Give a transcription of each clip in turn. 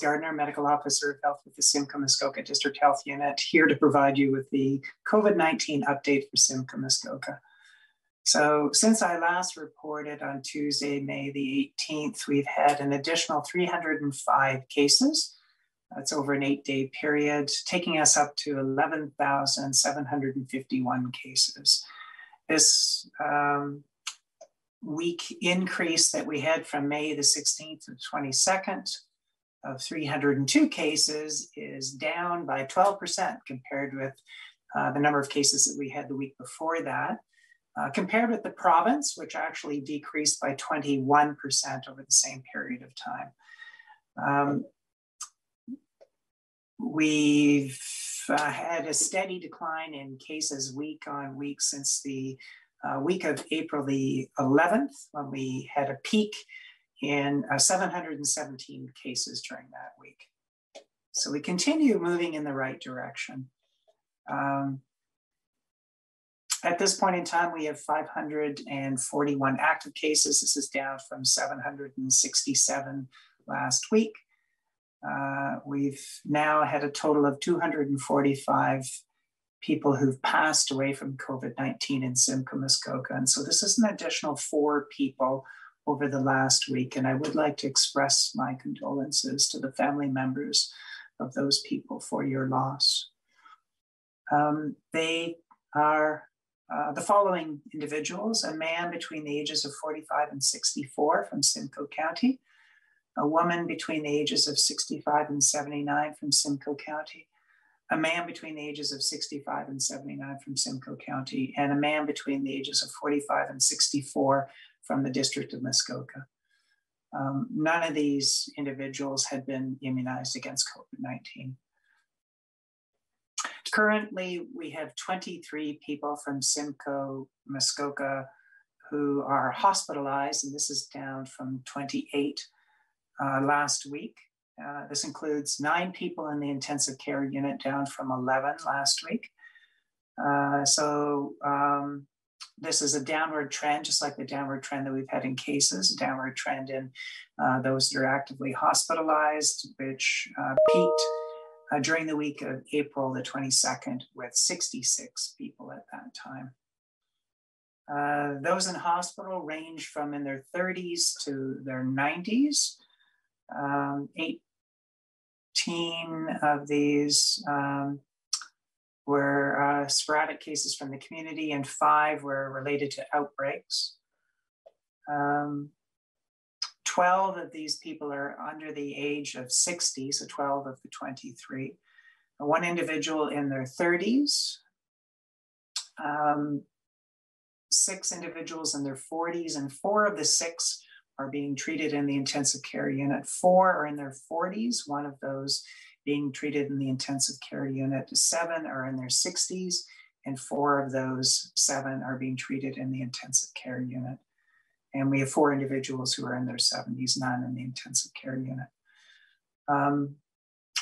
Gardner, Medical Officer of Health with the Simcoe Muskoka District Health Unit, here to provide you with the COVID 19 update for Simcoe Muskoka. So, since I last reported on Tuesday, May the 18th, we've had an additional 305 cases. That's over an eight day period, taking us up to 11,751 cases. This um, week increase that we had from May the 16th to 22nd of 302 cases is down by 12% compared with uh, the number of cases that we had the week before that. Uh, compared with the province, which actually decreased by 21% over the same period of time. Um, we've uh, had a steady decline in cases week on week since the uh, week of April the 11th, when we had a peak in uh, 717 cases during that week. So we continue moving in the right direction. Um, at this point in time, we have 541 active cases. This is down from 767 last week. Uh, we've now had a total of 245 people who've passed away from COVID 19 in Simcoe Muskoka. And so this is an additional four people over the last week. And I would like to express my condolences to the family members of those people for your loss. Um, they are uh, the following individuals a man between the ages of 45 and 64 from Simcoe County, a woman between the ages of 65 and 79 from Simcoe County, a man between the ages of 65 and 79 from Simcoe County, and a man between the ages of 45 and 64 from the District of Muskoka. Um, none of these individuals had been immunized against COVID 19. Currently, we have 23 people from Simcoe, Muskoka, who are hospitalized, and this is down from 28 uh, last week. Uh, this includes nine people in the intensive care unit, down from 11 last week. Uh, so um, this is a downward trend, just like the downward trend that we've had in cases, downward trend in uh, those that are actively hospitalized, which uh, peaked uh, during the week of April the 22nd with 66 people at that time. Uh, those in hospital range from in their 30s to their 90s. Um, 18 of these um, were uh, sporadic cases from the community, and five were related to outbreaks. Um, 12 of these people are under the age of 60, so 12 of the 23. One individual in their 30s, um, six individuals in their 40s, and four of the six are being treated in the intensive care unit. Four are in their 40s, one of those being treated in the intensive care unit. Seven are in their 60s, and four of those seven are being treated in the intensive care unit. And we have four individuals who are in their 70s, none in the intensive care unit. Um,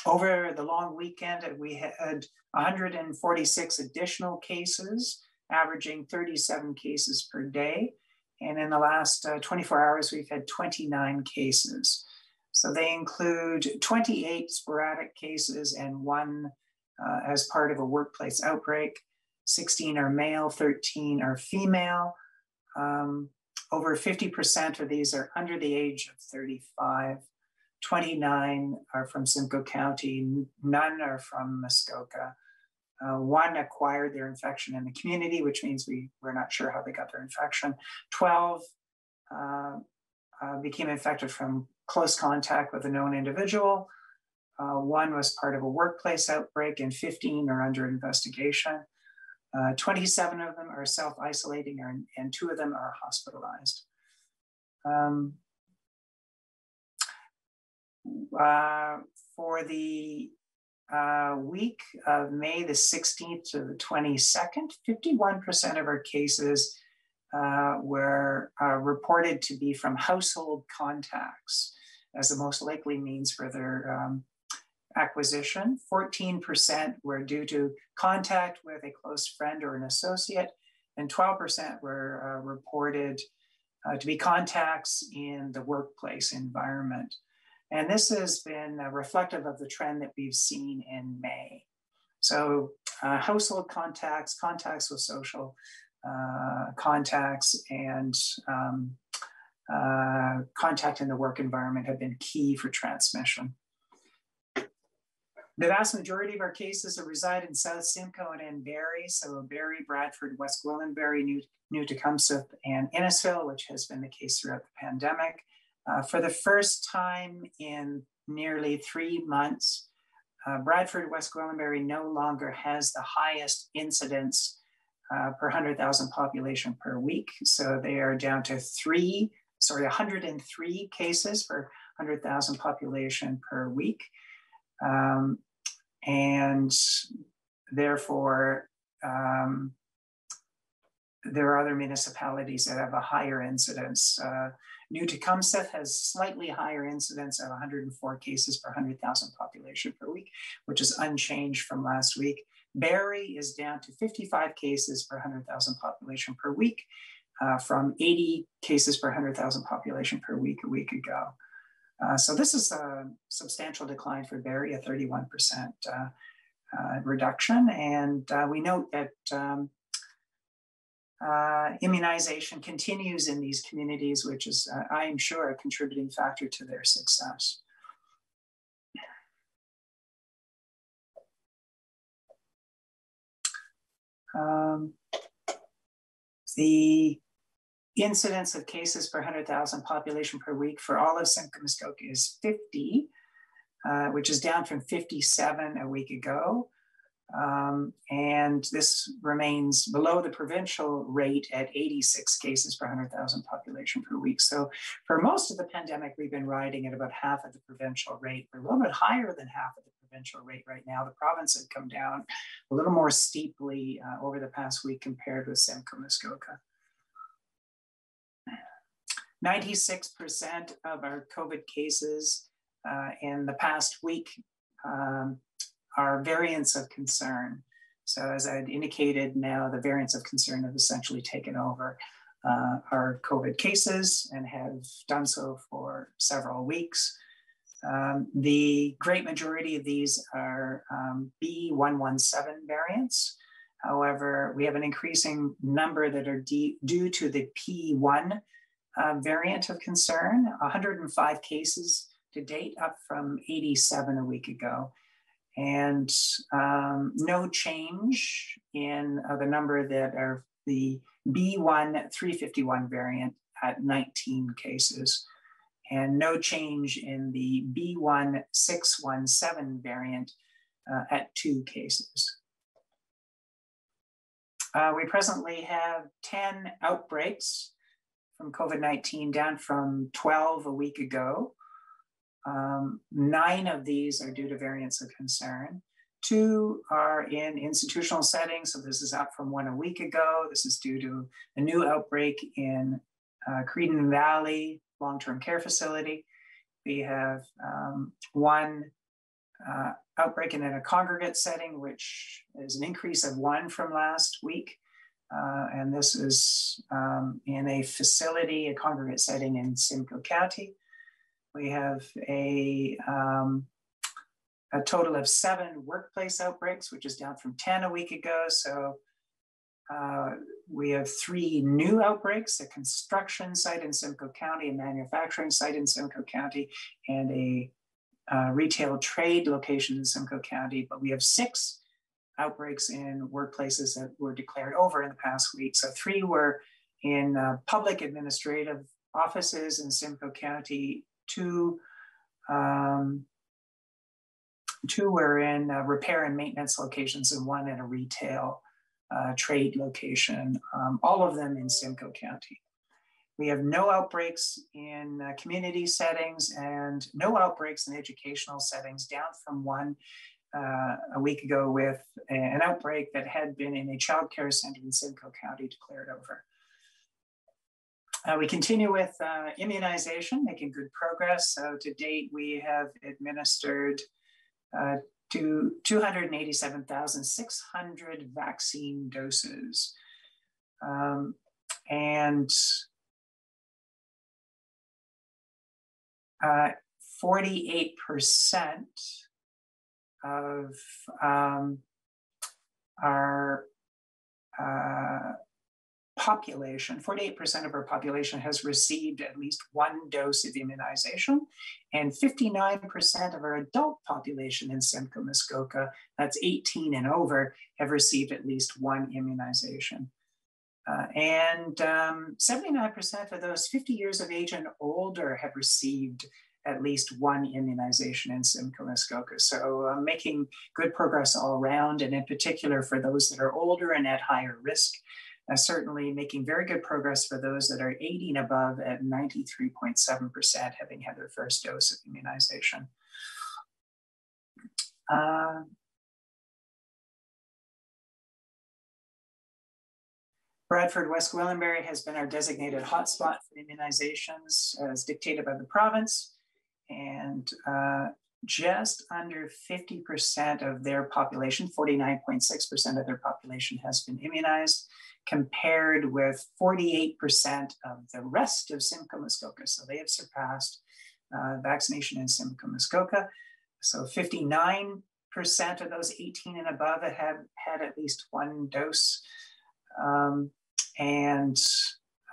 over the long weekend, we had 146 additional cases, averaging 37 cases per day. And in the last uh, 24 hours, we've had 29 cases. So they include 28 sporadic cases and one uh, as part of a workplace outbreak. 16 are male, 13 are female. Um, over 50% of these are under the age of 35. 29 are from Simcoe County, none are from Muskoka. Uh, one acquired their infection in the community, which means we, we're not sure how they got their infection. 12 uh, uh, became infected from close contact with a known individual. Uh, one was part of a workplace outbreak, and 15 are under investigation. Uh, 27 of them are self isolating, and two of them are hospitalized. Um, uh, for the uh, week of May the 16th to the 22nd, 51% of our cases uh, were uh, reported to be from household contacts as the most likely means for their um, acquisition. 14% were due to contact with a close friend or an associate, and 12% were uh, reported uh, to be contacts in the workplace environment. And this has been uh, reflective of the trend that we've seen in May. So uh, household contacts, contacts with social uh, contacts, and um, uh, contact in the work environment have been key for transmission. The vast majority of our cases are reside in South Simcoe and in Barrie, so Barrie, Bradford, West Gwillimbury, New, New Tecumseth, and Innisfil, which has been the case throughout the pandemic. Uh, for the first time in nearly three months, uh, Bradford, West Gwillimbury no longer has the highest incidence uh, per 100,000 population per week. So they are down to three, sorry, 103 cases per 100,000 population per week. Um, and therefore, um, there are other municipalities that have a higher incidence. Uh, New Tecumseth has slightly higher incidence of 104 cases per 100,000 population per week, which is unchanged from last week. Barrie is down to 55 cases per 100,000 population per week uh, from 80 cases per 100,000 population per week a week ago. Uh, so this is a substantial decline for Barrie, a 31% uh, uh, reduction. And uh, we note that um, uh, immunization continues in these communities, which is, I am sure, a contributing factor to their success. Um, the incidence of cases per 100,000 population per week for all of Simcoe Muskoka is 50, uh, which is down from 57 a week ago. Um, and this remains below the provincial rate at 86 cases per 100,000 population per week. So for most of the pandemic, we've been riding at about half of the provincial rate. A little bit higher than half of the provincial rate right now. The province had come down a little more steeply uh, over the past week compared with Simcoe Muskoka. 96% of our COVID cases uh, in the past week um, are variants of concern. So as I indicated, now the variants of concern have essentially taken over uh, our COVID cases and have done so for several weeks. Um, the great majority of these are um, B117 variants. However, we have an increasing number that are due to the P1 uh, variant of concern, 105 cases to date, up from 87 a week ago. And um, no change in uh, the number that are the B1 351 variant at 19 cases, and no change in the B1617 variant uh, at two cases. Uh, we presently have 10 outbreaks from COVID 19, down from 12 a week ago. Um, nine of these are due to variants of concern. Two are in institutional settings. So this is up from one a week ago. This is due to a new outbreak in uh, Creedan Valley long-term care facility. We have um, one uh, outbreak in a congregate setting, which is an increase of one from last week. Uh, and this is um, in a facility, a congregate setting in Simcoe County. We have a, um, a total of seven workplace outbreaks, which is down from 10 a week ago. So uh, we have three new outbreaks, a construction site in Simcoe County, a manufacturing site in Simcoe County, and a uh, retail trade location in Simcoe County. But we have six outbreaks in workplaces that were declared over in the past week. So three were in uh, public administrative offices in Simcoe County, two, um, two were in uh, repair and maintenance locations and one in a retail uh, trade location, um, all of them in Simcoe County. We have no outbreaks in uh, community settings and no outbreaks in educational settings, down from one uh, a week ago with an outbreak that had been in a child care center in Simcoe County declared over. Uh, we continue with uh, immunization, making good progress. So to date, we have administered uh, to 287,600 vaccine doses. Um, and uh, 48% of um, our uh, population, 48% of our population has received at least one dose of immunization, and 59% of our adult population in Simcoe Muskoka, that's 18 and over, have received at least one immunization. Uh, and um, 79% of those 50 years of age and older have received at least one immunization in Simcoe Muskoka. So uh, making good progress all around, and in particular for those that are older and at higher risk, uh, certainly making very good progress for those that are 80 and above at 93.7% having had their first dose of immunization. Uh, Bradford West Gwillimbury has been our designated hotspot for immunizations as dictated by the province. And uh, just under 50% of their population, 49.6% of their population has been immunized, compared with 48% of the rest of Simcoe Muskoka. So they have surpassed uh, vaccination in Simcoe Muskoka. So 59% of those 18 and above have had at least one dose. Um, and,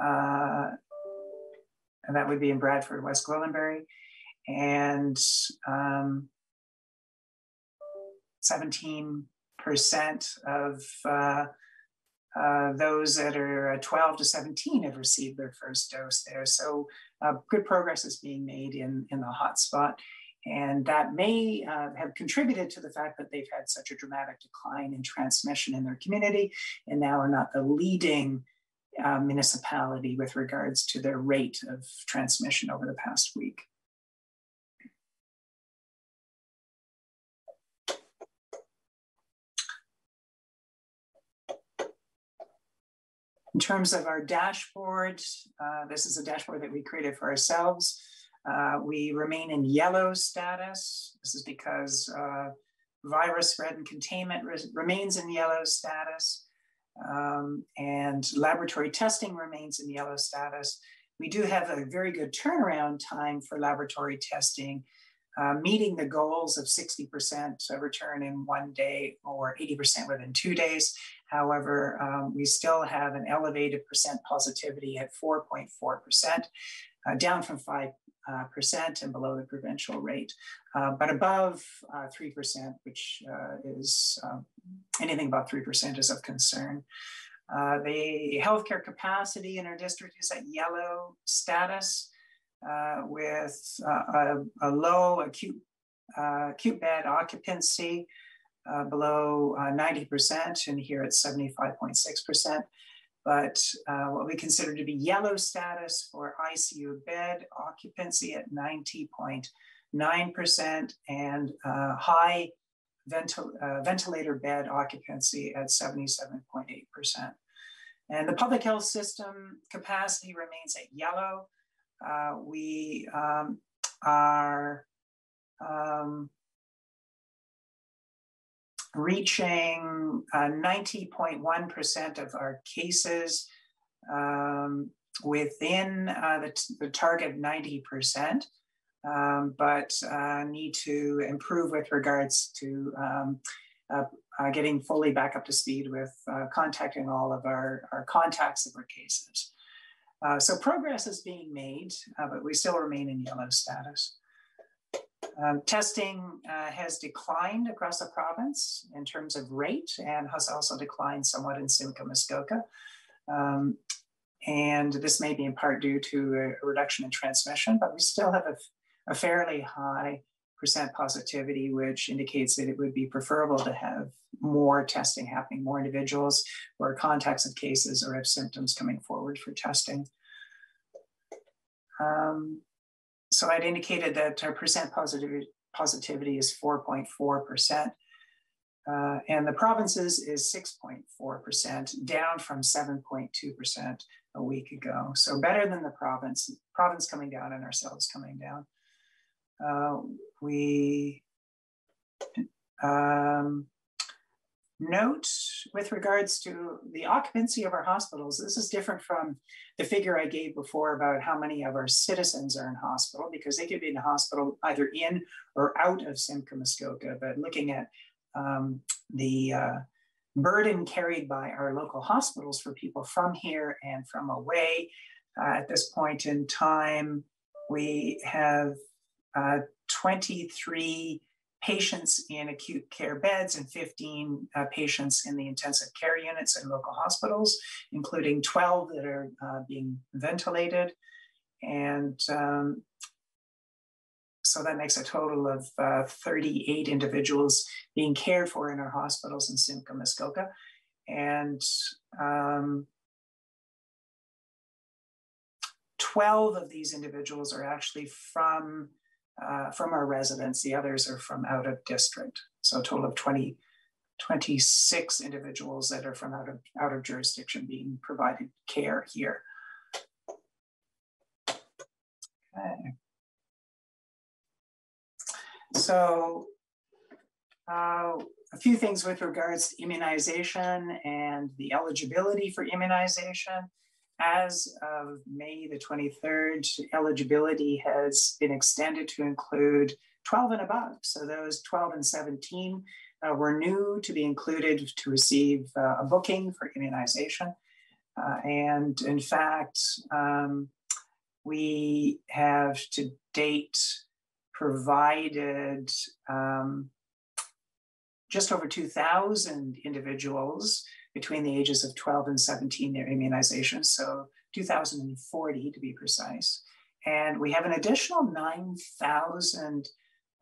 uh, and that would be in Bradford, West Gwillimbury. And um, 17% of uh, uh, those that are 12 to 17 have received their first dose there. So uh, good progress is being made in, in the hotspot. And that may uh, have contributed to the fact that they've had such a dramatic decline in transmission in their community and now are not the leading uh, municipality with regards to their rate of transmission over the past week. In terms of our dashboard, uh, this is a dashboard that we created for ourselves. Uh, we remain in yellow status. This is because uh, virus spread and containment re remains in yellow status. Um, and laboratory testing remains in yellow status. We do have a very good turnaround time for laboratory testing, uh, meeting the goals of 60% return in one day or 80% within two days. However, um, we still have an elevated percent positivity at 4.4%, uh, down from 5 uh, percent and below the provincial rate, uh, but above uh, 3%, which uh, is um, anything above 3% is of concern. Uh, the healthcare capacity in our district is at yellow status with a, a, low acute, acute bed occupancy uh, below uh, 90%, and here it's 75.6%. But uh, what we consider to be yellow status for ICU bed occupancy at 90.9% and uh, high ventil uh, ventilator bed occupancy at 77.8%. And the public health system capacity remains at yellow. Uh, we um, are um, reaching 90.1% uh, of our cases um, within uh, the, the, target 90%, um, but uh, need to improve with regards to um, uh getting fully back up to speed with uh, contacting all of our, our contacts of our cases. So progress is being made, but we still remain in yellow status. Um, testing uh, has declined across the province in terms of rate and has also declined somewhat in Simcoe Muskoka. Um, and this may be in part due to a reduction in transmission, but we still have a, a fairly high positivity, which indicates that it would be preferable to have more testing happening, more individuals are contacts of cases or have symptoms coming forward for testing. Um, so I'd indicated that our percent positivity, positivity is 4.4%. Uh, and the provinces is 6.4%, down from 7.2% a week ago. So better than the province, province coming down and ourselves coming down. Uh, we um, note with regards to the occupancy of our hospitals, this is different from the figure I gave before about how many of our citizens are in hospital, because they could be in hospital either in or out of Simcoe Muskoka. But looking at um, the uh, burden carried by our local hospitals for people from here and from away, uh, at this point in time, we have uh, 23 patients in acute care beds and 15 uh, patients in the intensive care units in local hospitals, including 12 that are uh, being ventilated. And um, so that makes a total of uh, 38 individuals being cared for in our hospitals in Simcoe, Muskoka. And um, 12 of these individuals are actually from uh, from our residents. The others are from out of district. So a total of 20, 26 individuals that are from out of, out of jurisdiction being provided care here. Okay. So uh, a few things with regards to immunization and the eligibility for immunization. As of May the 23rd, eligibility has been extended to include 12 and above. So those 12 and 17 uh, were new to be included to receive uh, a booking for immunization. Uh, and in fact, um, we have to date provided um, just over 2,000 individuals between the ages of 12 and 17 their immunization, so 2040 to be precise. And we have an additional 9,000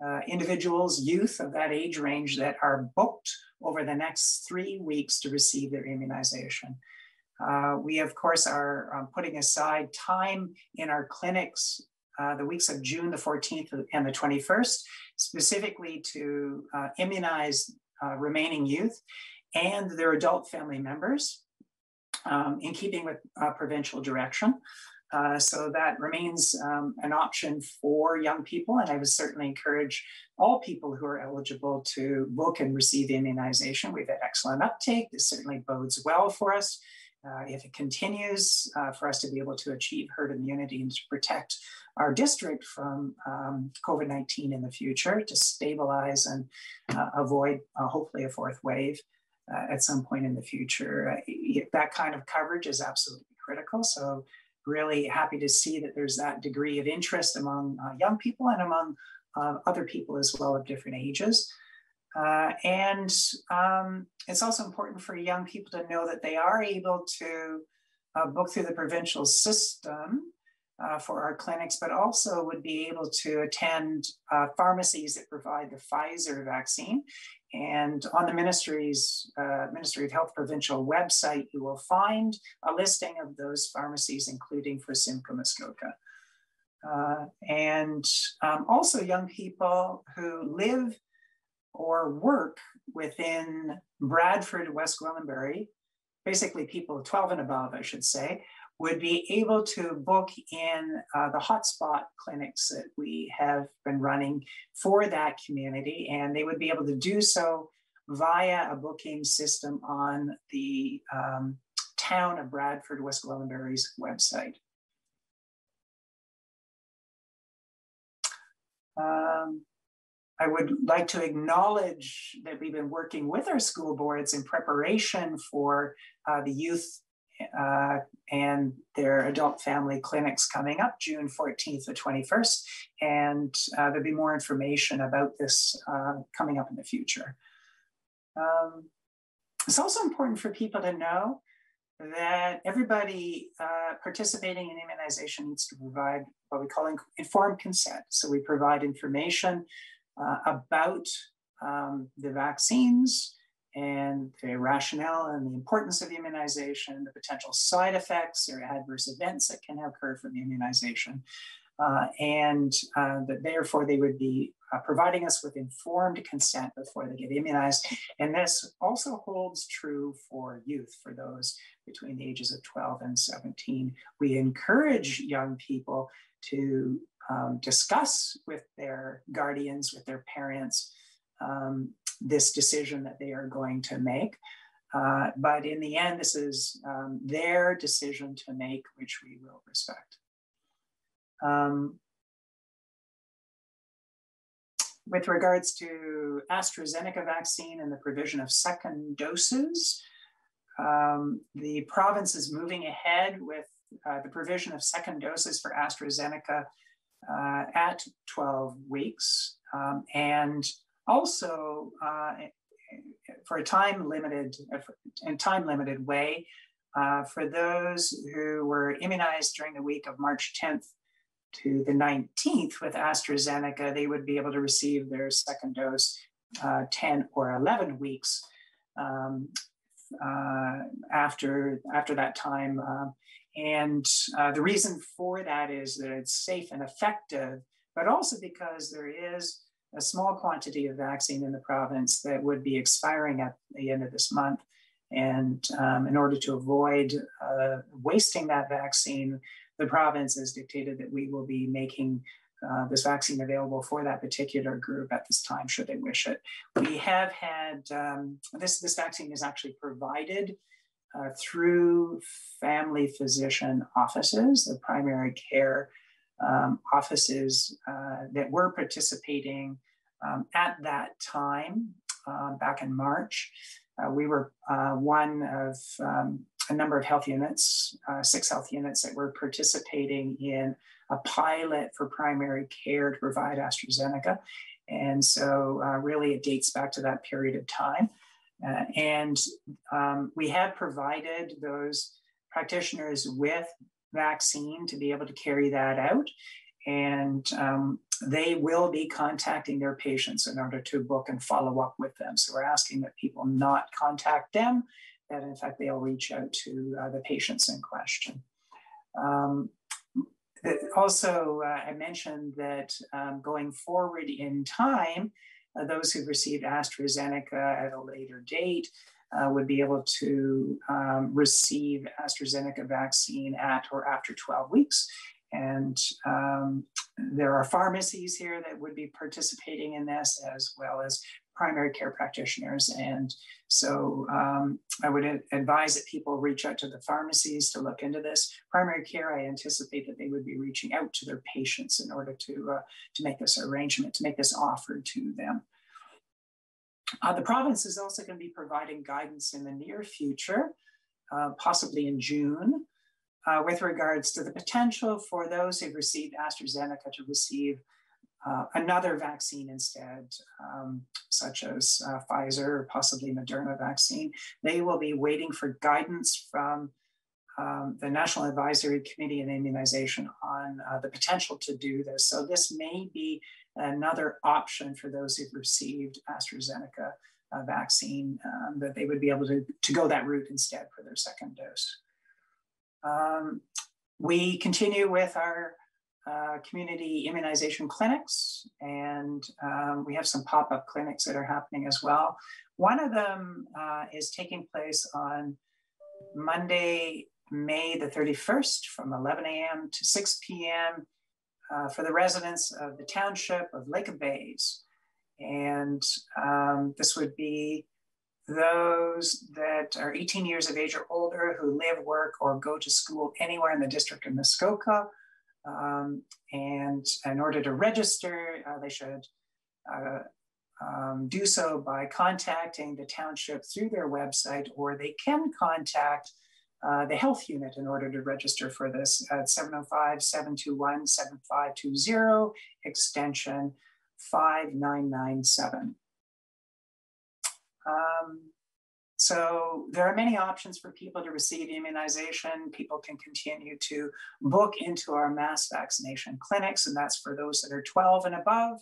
uh, individuals, youth of that age range, that are booked over the next three weeks to receive their immunization. Uh, we, of course, are um, putting aside time in our clinics uh, the weeks of June the 14th and the 21st, specifically to uh, immunize uh, remaining youth and their adult family members um, in keeping with uh, provincial direction. Uh, so that remains um, an option for young people, and I would certainly encourage all people who are eligible to book and receive immunization. We've had excellent uptake. This certainly bodes well for us. Uh, if it continues uh, for us to be able to achieve herd immunity and to protect our district from um, COVID 19 in the future, to stabilize and uh, avoid uh, hopefully a fourth wave uh, at some point in the future. Uh, that kind of coverage is absolutely critical. So, really happy to see that there's that degree of interest among uh, young people and among uh, other people as well of different ages. Uh, and um, it's also important for young people to know that they are able to uh, book through the provincial system uh, for our clinics, but also would be able to attend uh, pharmacies that provide the Pfizer vaccine. And on the ministry's uh, Ministry of Health provincial website, you will find a listing of those pharmacies, including for Simcoe Muskoka. Uh, and um, also young people who live or work within Bradford, West Gwillimbury, basically people 12 and above, I should say, would be able to book in uh, the hotspot clinics that we have been running for that community, and they would be able to do so via a booking system on the um, town of Bradford, West Gwillimbury's website. Um, I would like to acknowledge that we've been working with our school boards in preparation for uh, the youth uh, and their adult family clinics coming up June 14th to 21st. And uh, there'll be more information about this uh, coming up in the future. Um, it's also important for people to know that everybody uh, participating in immunization needs to provide what we call informed consent. So we provide information uh, about um, the vaccines, and the rationale and the importance of immunization, the potential side effects or adverse events that can occur from immunization. Uh, and uh, that therefore they would be uh, providing us with informed consent before they get immunized. And this also holds true for youth, for those between the ages of 12 and 17. We encourage young people to um, discuss with their guardians, with their parents, um, this decision that they are going to make. Uh, but in the end, this is um, their decision to make, which we will respect. Um, with regards to AstraZeneca vaccine and the provision of second doses, um, the province is moving ahead with uh, the provision of second doses for AstraZeneca uh, at 12 weeks. Um, and also uh, for a time limited and time limited way uh, for those who were immunized during the week of March 10th to the 19th with AstraZeneca, they would be able to receive their second dose uh, 10 or 11 weeks um, uh, after, after that time. Uh, and uh, the reason for that is that it's safe and effective, but also because there is a small quantity of vaccine in the province that would be expiring at the end of this month. And um, in order to avoid uh, wasting that vaccine, the province has dictated that we will be making uh, this vaccine available for that particular group at this time, should they wish it. We have had um, this, this vaccine is actually provided uh, through family physician offices, the primary care um, offices uh, that were participating um, at that time, uh, back in March. Uh, we were uh, one of um, a number of health units, uh, six health units that were participating in a pilot for primary care to provide AstraZeneca. And so, uh, really, it dates back to that period of time. And um, we had provided those practitioners with vaccine to be able to carry that out. And um, they will be contacting their patients in order to book and follow up with them. So we're asking that people not contact them, that in fact they'll reach out to uh, the patients in question. Um, also, uh, I mentioned that um, going forward in time, uh, those who've received AstraZeneca at a later date uh, would be able to um, receive AstraZeneca vaccine at or after 12 weeks. And um, there are pharmacies here that would be participating in this as well as primary care practitioners. And so um, I would advise that people reach out to the pharmacies to look into this. Primary care, I anticipate that they would be reaching out to their patients in order to, uh, to make this arrangement, to make this offer to them. Uh, the province is also going to be providing guidance in the near future, uh, possibly in June, uh, with regards to the potential for those who've received AstraZeneca to receive uh, another vaccine instead, um, such as uh, Pfizer or possibly Moderna vaccine. They will be waiting for guidance from um, the National Advisory Committee on Immunization on uh, the potential to do this. So this may be another option for those who've received AstraZeneca uh, vaccine um, that they would be able to, to go that route instead for their second dose. Um, we continue with our uh, community immunization clinics, and um, we have some pop up clinics that are happening as well. One of them uh, is taking place on Monday, May the 31st from 11 a.m. to 6 p.m. Uh, for the residents of the township of Lake of Bays. And um, this would be those that are 18 years of age or older who live, work, or go to school anywhere in the district of Muskoka. Um, and in order to register, uh, they should uh, um, do so by contacting the township through their website, or they can contact uh, the health unit in order to register for this at 705-721-7520, extension 5997. Um, so there are many options for people to receive immunization. People can continue to book into our mass vaccination clinics, and that's for those that are 12 and above.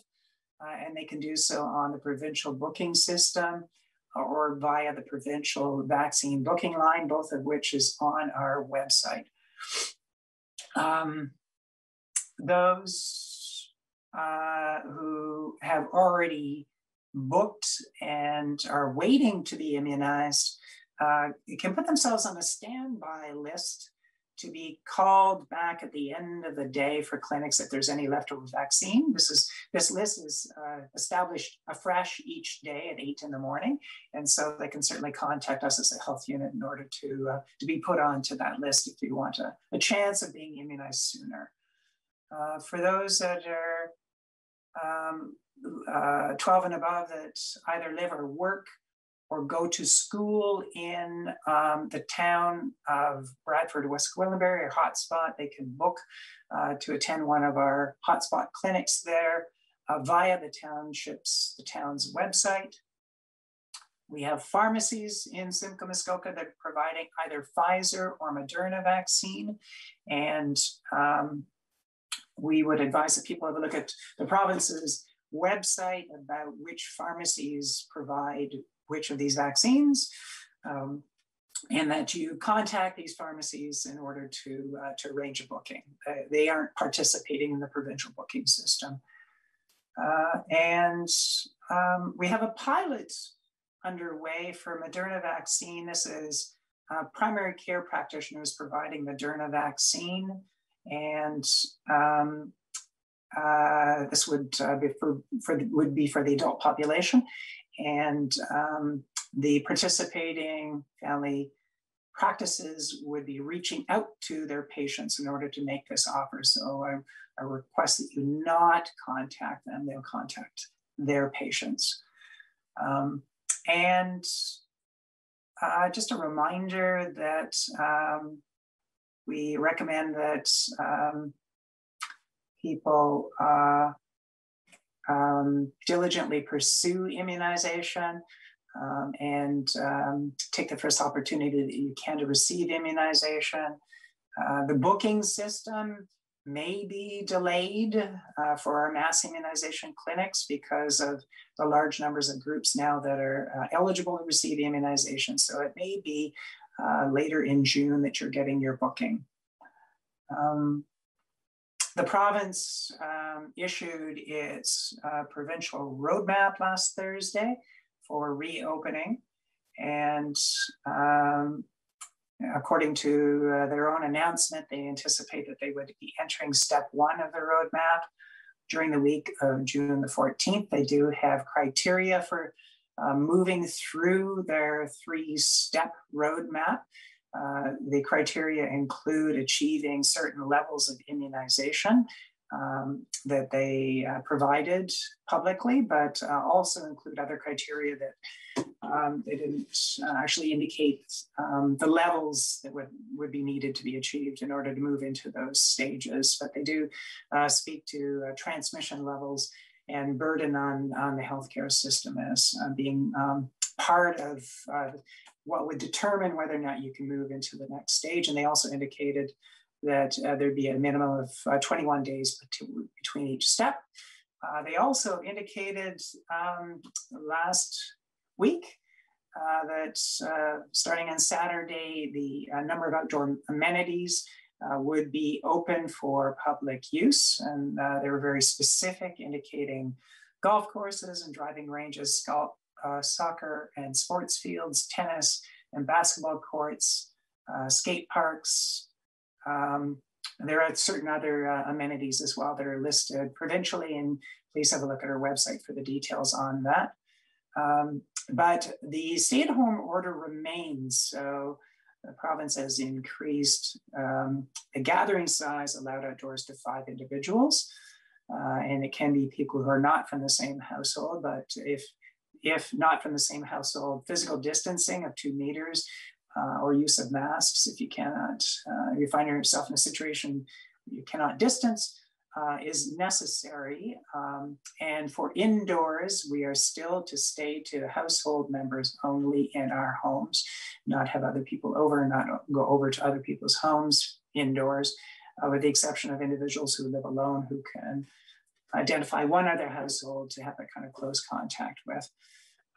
Uh, and they can do so on the provincial booking system or via the provincial vaccine booking line, both of which is on our website. Um, those uh, who have already booked and are waiting to be immunized uh, can put themselves on a standby list to be called back at the end of the day for clinics if there's any leftover vaccine. This is this list is uh, established afresh each day at eight in the morning, and so they can certainly contact us as a health unit in order to uh, to be put onto that list if you want a, a chance of being immunized sooner. Uh, for those that are um, uh, 12 and above that either live or work or go to school in um, the town of Bradford, West Gwillimbury, or hotspot, they can book uh, to attend one of our hotspot clinics there uh, via the township's, the town's website. We have pharmacies in Simcoe Muskoka that are providing either Pfizer or Moderna vaccine. And um, we would advise that people have a look at the province's website about which pharmacies provide which of these vaccines, um, and that you contact these pharmacies in order to, uh, to arrange a booking. Uh, they aren't participating in the provincial booking system. Uh, and um, we have a pilot underway for Moderna vaccine. This is uh, primary care practitioners providing Moderna vaccine. And um, uh, this would uh, be for, for, would be for the adult population, and um, the participating family practices would be reaching out to their patients in order to make this offer. So I, I request that you not contact them; they'll contact their patients. Um, and uh, just a reminder that um, we recommend that um, people uh, um, diligently pursue immunization um, and um, take the first opportunity that you can to receive immunization. Uh, the booking system may be delayed uh, for our mass immunization clinics because of the large numbers of groups now that are uh, eligible to receive immunization. So it may be uh, later in June that you're getting your booking. Um, the province um, issued its uh, provincial roadmap last Thursday for reopening. And um, according to uh, their own announcement, they anticipate that they would be entering step one of the roadmap during the week of June the 14th. They do have criteria for uh, moving through their three step roadmap. Uh, the criteria include achieving certain levels of immunization um, that they uh, provided publicly, but uh, also include other criteria that um, they didn't uh, actually indicate um, the levels that would, would be needed to be achieved in order to move into those stages. But they do uh, speak to transmission levels and burden on, on the healthcare system as being um, part of uh, what would determine whether or not you can move into the next stage. And they also indicated that uh, there'd be a minimum of uh, 21 days between each step. Uh, they also indicated um, last week uh, that uh, starting on Saturday, the number of outdoor amenities would be open for public use. And they were very specific, indicating golf courses and driving ranges, golf, uh, soccer and sports fields, tennis and basketball courts, uh, skate parks. Um, there are certain other uh, amenities as well that are listed provincially, and please have a look at our website for the details on that. Um, but the stay at home order remains. So the province has increased um, the gathering size allowed outdoors to five individuals. Uh, and it can be people who are not from the same household, but if if not from the same household, physical distancing of two meters uh, or use of masks if you cannot, uh, you find yourself in a situation you cannot distance uh, is necessary. Um, and for indoors, we are still to stay to household members only in our homes, not have other people over, not go over to other people's homes indoors, uh, with the exception of individuals who live alone who can identify one other household to have that kind of close contact with.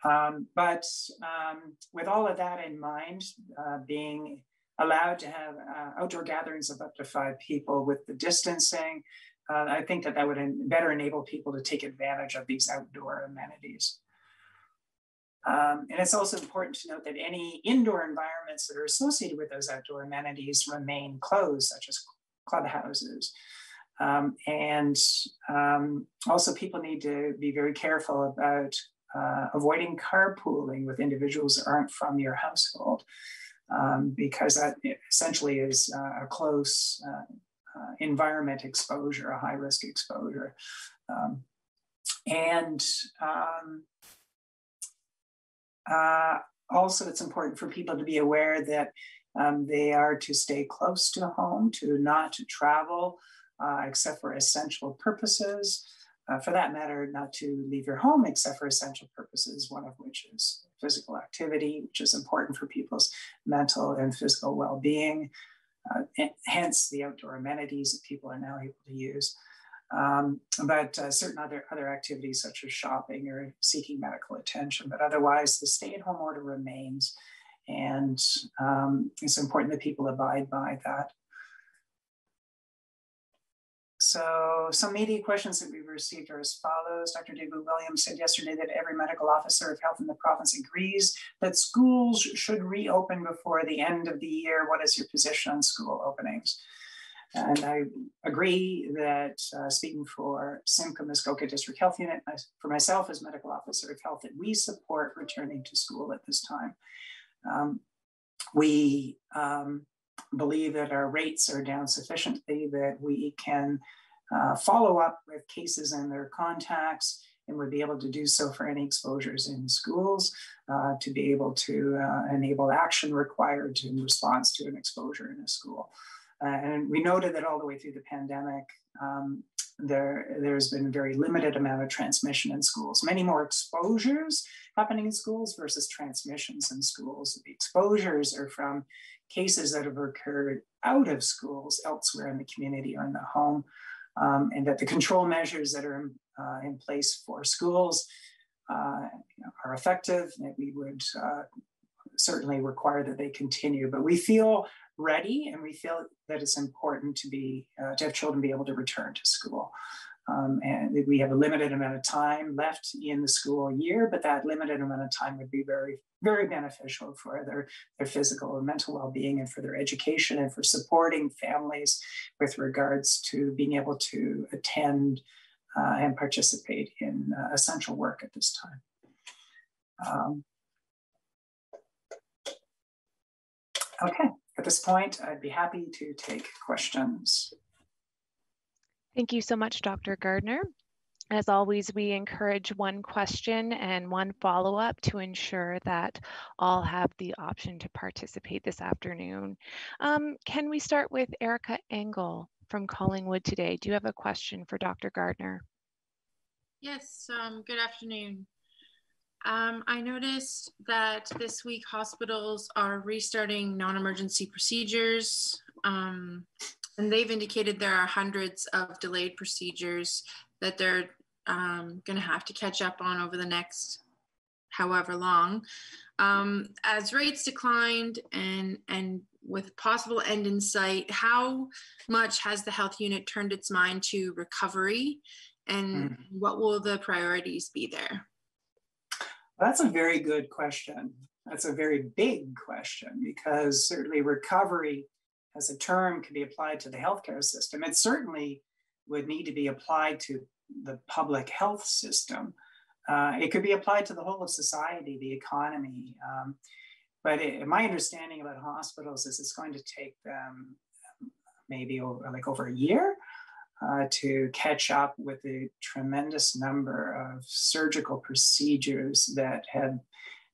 Um, but um, with all of that in mind, uh, being allowed to have uh, outdoor gatherings of up to five people with the distancing, uh, I think that that would better enable people to take advantage of these outdoor amenities. Um, and it's also important to note that any indoor environments that are associated with those outdoor amenities remain closed, such as clubhouses. Um, and um, also, people need to be very careful about uh, avoiding carpooling with individuals that aren't from your household, um, because that essentially is uh, a close uh, uh environment exposure, a high risk exposure. Um, and um, uh, also, it's important for people to be aware that um, they are to stay close to home, to not to travel uh, except for essential purposes. Uh, for that matter, not to leave your home except for essential purposes, one of which is physical activity, which is important for people's mental and physical well being. Uh, hence, the outdoor amenities that people are now able to use. Um, but uh, certain other, other activities such as shopping or seeking medical attention. But otherwise, the stay at home order remains. And um, it's important that people abide by that. So some media questions that we've received are as follows. Dr. David Williams said yesterday that every medical officer of health in the province agrees that schools should reopen before the end of the year. What is your position on school openings? And I agree that uh, speaking for Simcoe Muskoka District Health Unit, for myself as medical officer of health, that we support returning to school at this time. Um, we um, believe that our rates are down sufficiently that we can uh, follow up with cases and their contacts and would be able to do so for any exposures in schools uh, to be able to uh, enable action required in response to an exposure in a school. Uh, and we noted that all the way through the pandemic, um, there, there's been a very limited amount of transmission in schools, many more exposures happening in schools versus transmissions in schools. The exposures are from cases that have occurred out of schools elsewhere in the community or in the home, um, and that the control measures that are in, uh, in place for schools uh, are effective, that we would uh, certainly require that they continue. But we feel ready and we feel that it's important to be uh, to have children be able to return to school. Um, and we have a limited amount of time left in the school year but that limited amount of time would be very very beneficial for their, their physical and mental well-being and for their education and for supporting families with regards to being able to attend uh, and participate in uh, essential work at this time. Um, okay at this point, I'd be happy to take questions. Thank you so much, Dr. Gardner. As always, we encourage one question and one follow-up to ensure that all have the option to participate this afternoon. Um, can we start with Erika Engel from Collingwood today? Do you have a question for Dr. Gardner? Yes, um, good afternoon. Um, I noticed that this week hospitals are restarting non emergency procedures. Um, and they've indicated there are hundreds of delayed procedures that they're um, going to have to catch up on over the next however long. Um, as rates declined and, and with possible end in sight, how much has the health unit turned its mind to recovery and mm. what will the priorities be there? That's a very good question. That's a very big question because certainly recovery as a term can be applied to the healthcare system. It certainly would need to be applied to the public health system. Uh, it could be applied to the whole of society, the economy. Um, but it, my understanding about hospitals is it's going to take them maybe over, like over a year uh, to catch up with the tremendous number of surgical procedures that have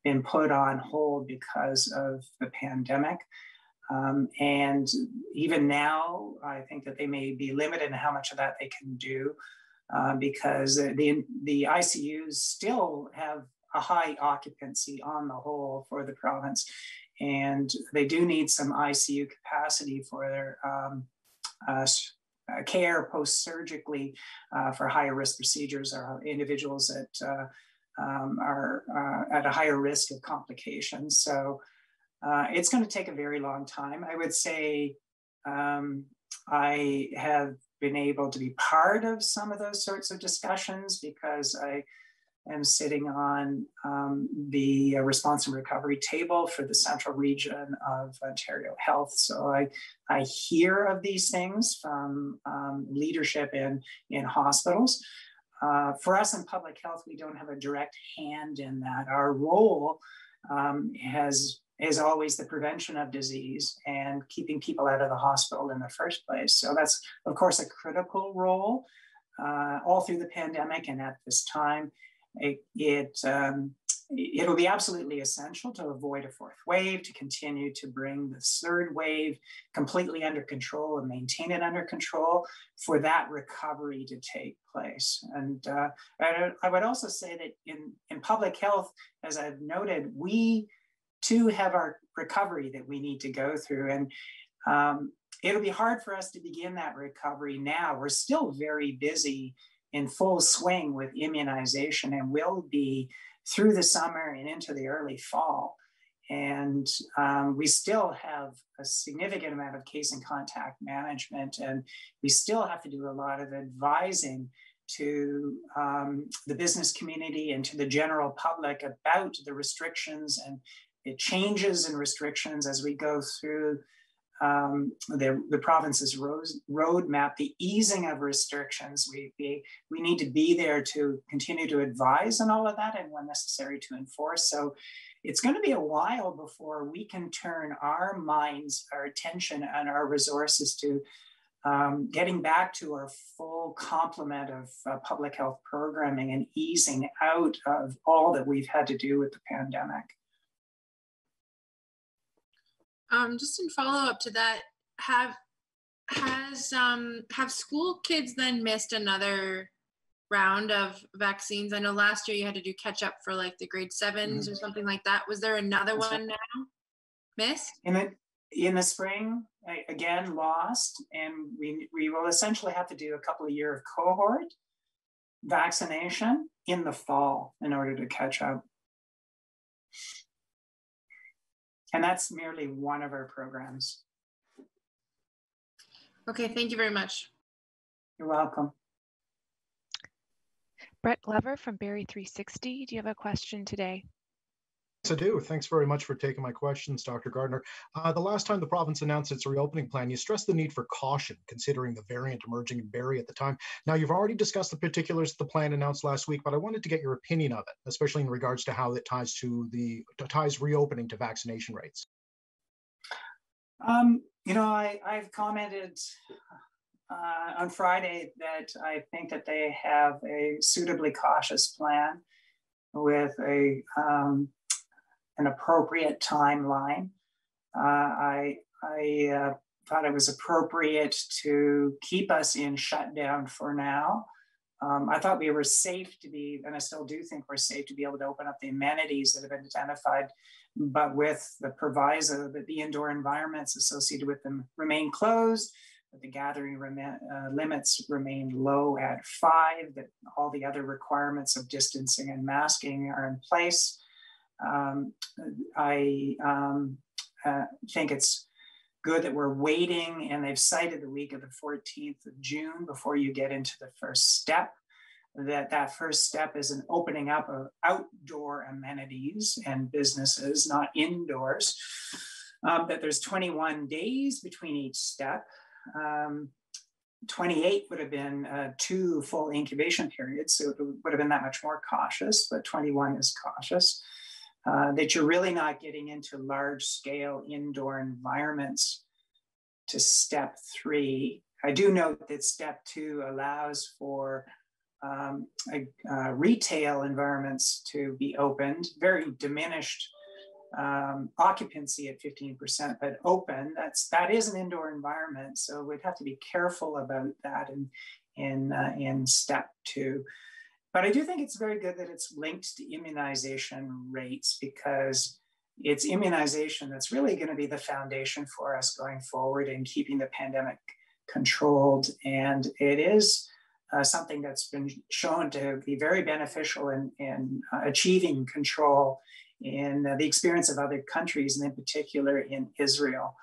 been put on hold because of the pandemic. Um, and even now, I think that they may be limited in how much of that they can do uh, because the, the ICUs still have a high occupancy on the whole for the province. And they do need some ICU capacity for their um, uh, uh, care post surgically uh, for higher risk procedures or individuals that uh, um, are uh, at a higher risk of complications. So uh, it's going to take a very long time. I would say um, I have been able to be part of some of those sorts of discussions because I am sitting on um, the uh, response and recovery table for the central region of Ontario Health. So I, I hear of these things from um, leadership in, in hospitals. Uh, for us in public health, we don't have a direct hand in that. Our role um, has is always the prevention of disease and keeping people out of the hospital in the first place. So that's, of course, a critical role uh, all through the pandemic and at this time. It, it um, it'll be absolutely essential to avoid a fourth wave, to continue to bring the third wave completely under control and maintain it under control for that recovery to take place. And uh, I, would also say that in, in public health, as I've noted, we too have our recovery that we need to go through. And um, it'll be hard for us to begin that recovery now. We're still very busy in full swing with immunization and will be through the summer and into the early fall. And um, we still have a significant amount of case and contact management, and we still have to do a lot of advising to um, the business community and to the general public about the restrictions and the changes in restrictions as we go through um, the, the province's road, roadmap, the easing of restrictions. We, we, we need to be there to continue to advise on all of that and when necessary to enforce. So it's going to be a while before we can turn our minds, our attention, and our resources to um, getting back to our full complement of uh, public health programming and easing out of all that we've had to do with the pandemic. Um, just in follow up to that, have has um have school kids then missed another round of vaccines? I know last year you had to do catch up for like the grade 7s mm-hmm. or something like that. Was there another That's one now missed? In the in the spring, again lost, and we we will essentially have to do a couple of year of cohort vaccination in the fall in order to catch up. And that's merely one of our programs. Okay, thank you very much. You're welcome. Brett Glover from Barrie360, do you have a question today? I do. Thanks very much for taking my questions, Dr. Gardner. Uh, the last time the province announced its reopening plan, you stressed the need for caution, considering the variant emerging in Barrie at the time. Now, you've already discussed the particulars of the plan announced last week, but I wanted to get your opinion of it, especially in regards to how it ties to the ties reopening to vaccination rates. Um, you know, I, I've commented uh, on Friday that I think that they have a suitably cautious plan with a um, an appropriate timeline. Uh, I I uh, thought it was appropriate to keep us in shutdown for now. Um, I thought we were safe to be, and I still do think we're safe to be able to open up the amenities that have been identified but with the proviso that the indoor environments associated with them remain closed, that the gathering uh, limits remain low at five, that all the other requirements of distancing and masking are in place. Um, I um, uh, think it's good that we're waiting, and they've cited the week of the 14th of June before you get into the first step that that first step is an opening up of outdoor amenities and businesses, not indoors. Um, that there's 21 days between each step. Um, 28 would have been uh, two full incubation periods, so it would have been that much more cautious, but 21 is cautious. Uh, that you're really not getting into large scale indoor environments to step three. I do note that step two allows for um, uh, retail environments to be opened, very diminished um, occupancy at 15%, but open. That's that is an indoor environment, so we'd have to be careful about that in in uh, in step two. But I do think it's very good that it's linked to immunization rates because it's immunization that's really going to be the foundation for us going forward in keeping the pandemic controlled. And it is uh, something that's been shown to be very beneficial in, in uh, achieving control in uh, the experience of other countries, and in particular in Israel.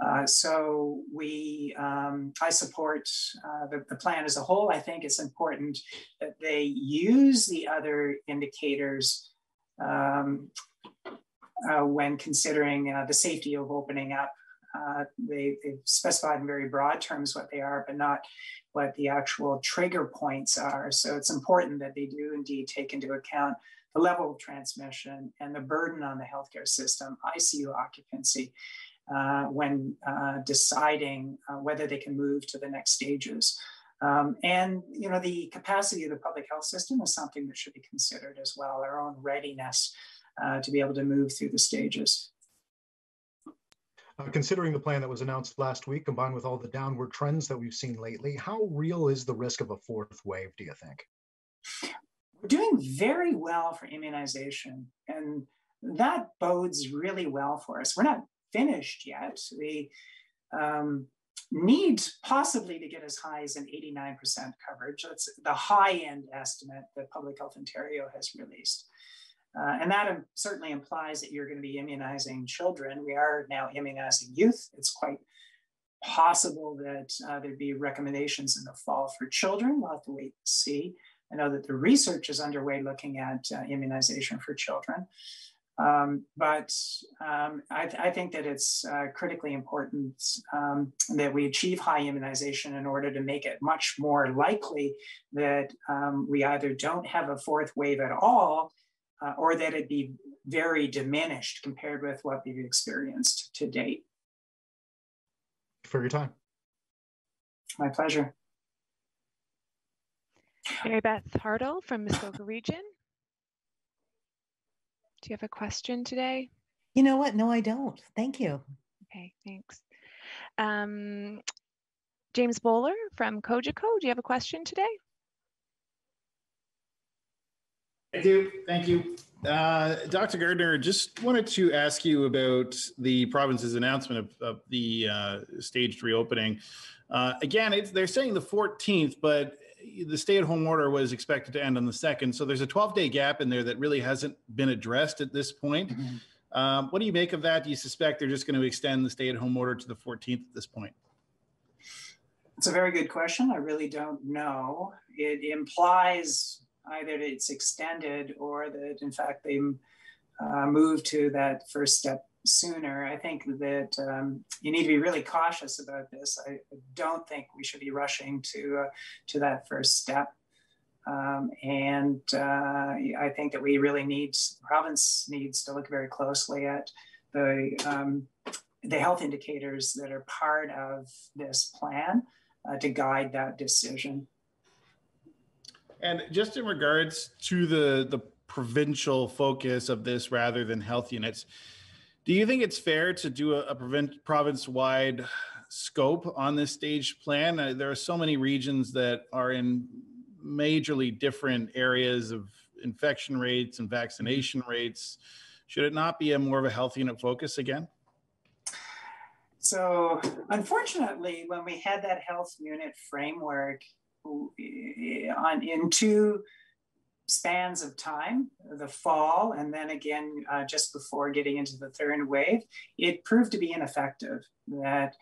Uh, so we, um, I support uh, the, the, plan as a whole. I think it's important that they use the other indicators um, uh, when considering uh, the safety of opening up. Uh, they, have specified in very broad terms what they are, but not what the actual trigger points are. So it's important that they do indeed take into account the level of transmission and the burden on the healthcare system, ICU occupancy, uh, when uh, deciding uh, whether they can move to the next stages. Um, and you know the capacity of the public health system is something that should be considered as well. Our own readiness uh, to be able to move through the stages. Uh, considering the plan that was announced last week, combined with all the downward trends that we've seen lately, how real is the risk of a fourth wave? Do you think? We're doing very well for immunization, and that bodes really well for us. We're not finished yet. We um, need possibly to get as high as an 89% coverage. That's the high end estimate that Public Health Ontario has released. Uh, and that certainly implies that you're going to be immunizing children. We are now immunizing youth. It's quite possible that uh, there'd be recommendations in the fall for children. We'll have to wait and see. I know that the research is underway looking at uh, immunization for children. Um, but um, I, th- I, think that it's uh, critically important um, that we achieve high immunization in order to make it much more likely that um, we either don't have a fourth wave at all uh, or that it be very diminished compared with what we've experienced to date. For your time. My pleasure. Mary Beth Hartle from Muskoka Region. Do you have a question today? You know what? No, I don't. Thank you. Okay, thanks. Um, James Bowler from Cogeco, do you have a question today? I do. Thank you. Uh, Dr. Gardner, just wanted to ask you about the province's announcement of, of the uh, staged reopening. Uh, again, they're saying the 14th, but the stay-at-home order was expected to end on the second, so there's a 12-day gap in there that really hasn't been addressed at this point. Mm-hmm. Um, what do you make of that? Do you suspect they're just going to extend the stay-at-home order to the 14th at this point? It's a very good question. I really don't know. It implies either that it's extended or that, in fact, they uh, move to that first step sooner. I think that um, you need to be really cautious about this. I don't think we should be rushing to uh, to that first step. Um, and uh, I think that we really need province needs to look very closely at the um, the health indicators that are part of this plan uh, to guide that decision. And just in regards to the the provincial focus of this rather than health units, do you think it's fair to do a, a province-wide scope on this stage plan? Uh, there are so many regions that are in majorly different areas of infection rates and vaccination rates. Should it not be a more of a health unit focus again? So, unfortunately, when we had that health unit framework on into spans of time, the fall, and then again uh, just before getting into the third wave, it proved to be ineffective. That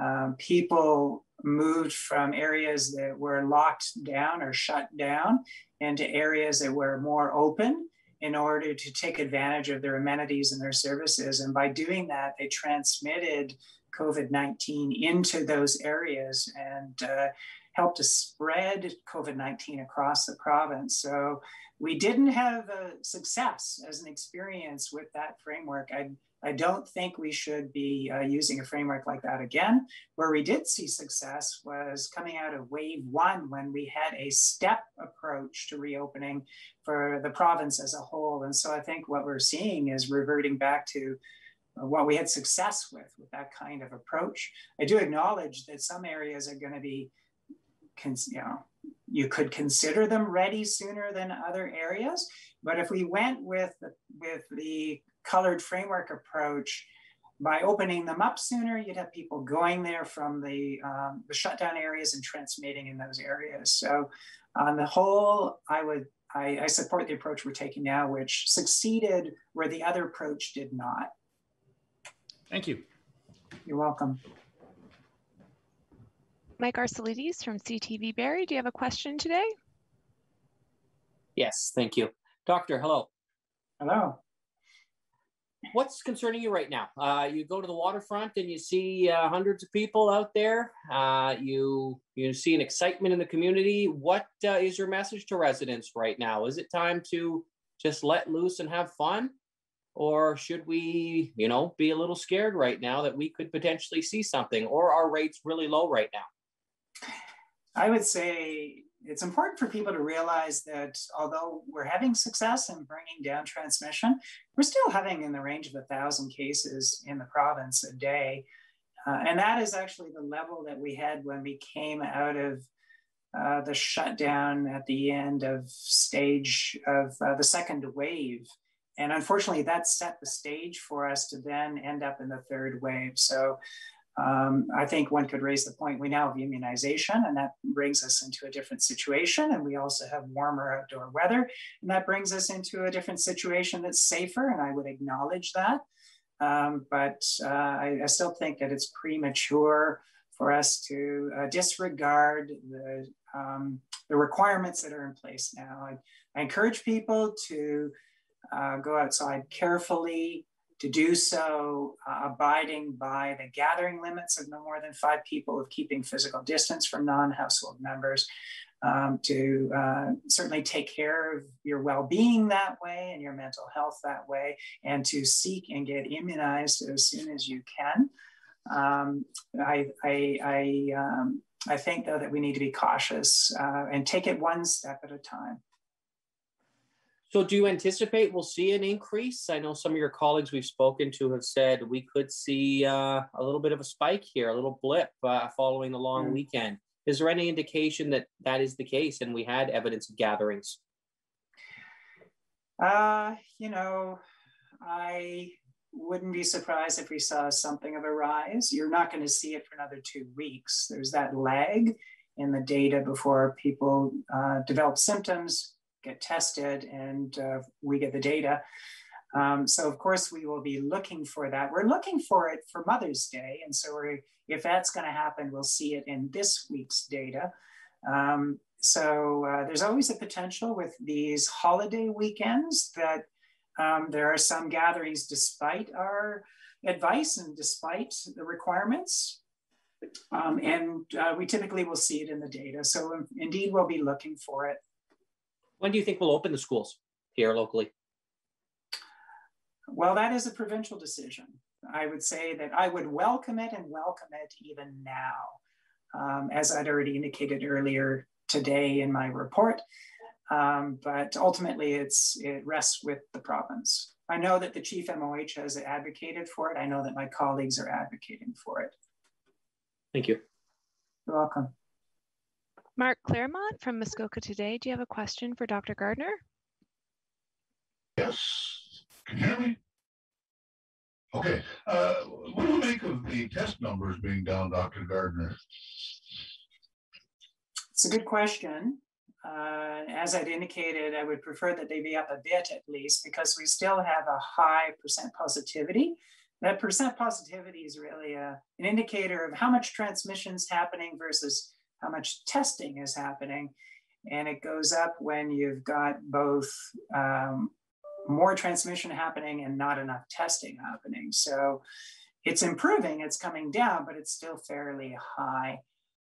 um, people moved from areas that were locked down or shut down into areas that were more open in order to take advantage of their amenities and their services. And by doing that, they transmitted COVID 19 into those areas. And uh, helped to spread COVID 19 across the province. So we didn't have a success as an experience with that framework. I, I don't think we should be uh, using a framework like that again. Where we did see success was coming out of wave one when we had a step approach to reopening for the province as a whole. And so I think what we're seeing is reverting back to what we had success with, with that kind of approach. I do acknowledge that some areas are going to be you know, you could consider them ready sooner than other areas. But if we went with the, with the colored framework approach, by opening them up sooner, you'd have people going there from the, um, the shutdown areas and transmitting in those areas. So on the whole, I would I, I support the approach we're taking now, which succeeded where the other approach did not. Thank you. You're welcome. Mike Arsalides from CTV Barrie, do you have a question today? Yes, thank you. Doctor, hello. Hello. What's concerning you right now? Uh, you go to the waterfront and you see uh, hundreds of people out there. Uh, you you see an excitement in the community. What uh, is your message to residents right now? Is it time to just let loose and have fun, or should we, you know, be a little scared right now that we could potentially see something, or are rates really low right now? I would say it's important for people to realize that although we're having success in bringing down transmission, we're still having in the range of a thousand cases in the province a day. Uh, and that is actually the level that we had when we came out of uh, the shutdown at the end of stage of uh, the second wave. And unfortunately, that set the stage for us to then end up in the third wave. So um, I think one could raise the point we now have immunization, and that brings us into a different situation. And we also have warmer outdoor weather, and that brings us into a different situation that's safer. And I would acknowledge that. Um, but uh, I, I, still think that it's premature for us to uh, disregard the, um, the requirements that are in place now. I, I encourage people to uh, go outside carefully, to do so uh, abiding by the gathering limits of no more than five people, of keeping physical distance from non household members, um, to uh, certainly take care of your well being that way and your mental health that way, and to seek and get immunized as soon as you can. Um, I, I, I, um, I, think, though, that we need to be cautious uh, and take it one step at a time. So do you anticipate we'll see an increase? I know some of your colleagues we've spoken to have said we could see uh, a little bit of a spike here, a little blip uh, following the long mm. weekend. Is there any indication that that is the case and we had evidence of gatherings? Uh, you know, I wouldn't be surprised if we saw something of a rise. You're not going to see it for another two weeks. There's that lag in the data before people uh, develop symptoms get tested and uh, we get the data. Um, so of course we will be looking for that. We're looking for it for Mother's Day. And so if that's gonna happen, we'll see it in this week's data. Um, so uh, there's always a potential with these holiday weekends that um, there are some gatherings despite our advice and despite the requirements. Um, and uh, we typically will see it in the data. So um, indeed, we'll be looking for it. When do you think we'll open the schools here locally? Well, that is a provincial decision. I would say that I would welcome it and welcome it even now, um, as I'd already indicated earlier today in my report. Um, but ultimately, it's it rests with the province. I know that the chief MOH has advocated for it. I know that my colleagues are advocating for it. Thank you. You're welcome. Mark Claremont from Muskoka Today. Do you have a question for Dr. Gardner? Yes. Can you hear me? Okay. Uh, what do you make of the test numbers being down, Dr. Gardner? It's a good question. Uh, as I'd indicated, I would prefer that they be up a bit at least because we still have a high percent positivity. That percent positivity is really a, an indicator of how much transmission is happening versus how much testing is happening. And it goes up when you've got both um, more transmission happening and not enough testing happening. So it's improving, it's coming down, but it's still fairly high.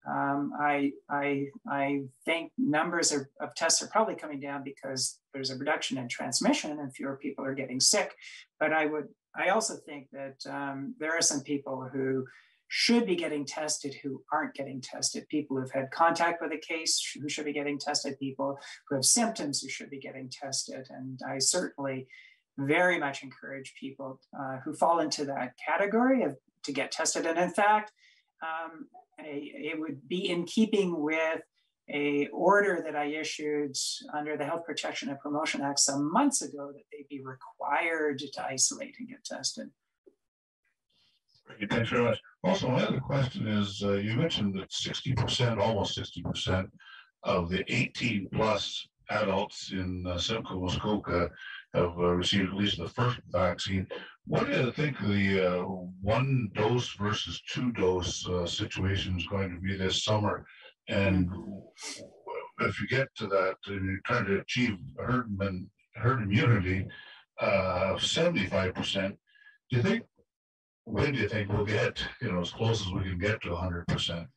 Um, I, I, I think numbers of, of tests are probably coming down because there's a reduction in transmission and fewer people are getting sick. But I would, I also think that um, there are some people who should be getting tested who aren't getting tested, people who've had contact with a case who should be getting tested, people who have symptoms who should be getting tested. And I certainly very much encourage people uh, who fall into that category of to get tested. And in fact, um, a, it would be in keeping with a order that I issued under the Health Protection and Promotion Act some months ago that they be required to isolate and get tested. Great, thanks very much. Also, my other question is, uh, you mentioned that sixty percent, almost sixty percent of the eighteen plus adults in uh, Simcoe, Muskoka have uh, received at least the first vaccine. what do you think the uh, one dose versus two dose uh, situation is going to be this summer? And if you get to that and you're trying to achieve herd, herd immunity uh, of 75%, do you think, when do you think we'll get, you know, as close as we can get to 100%?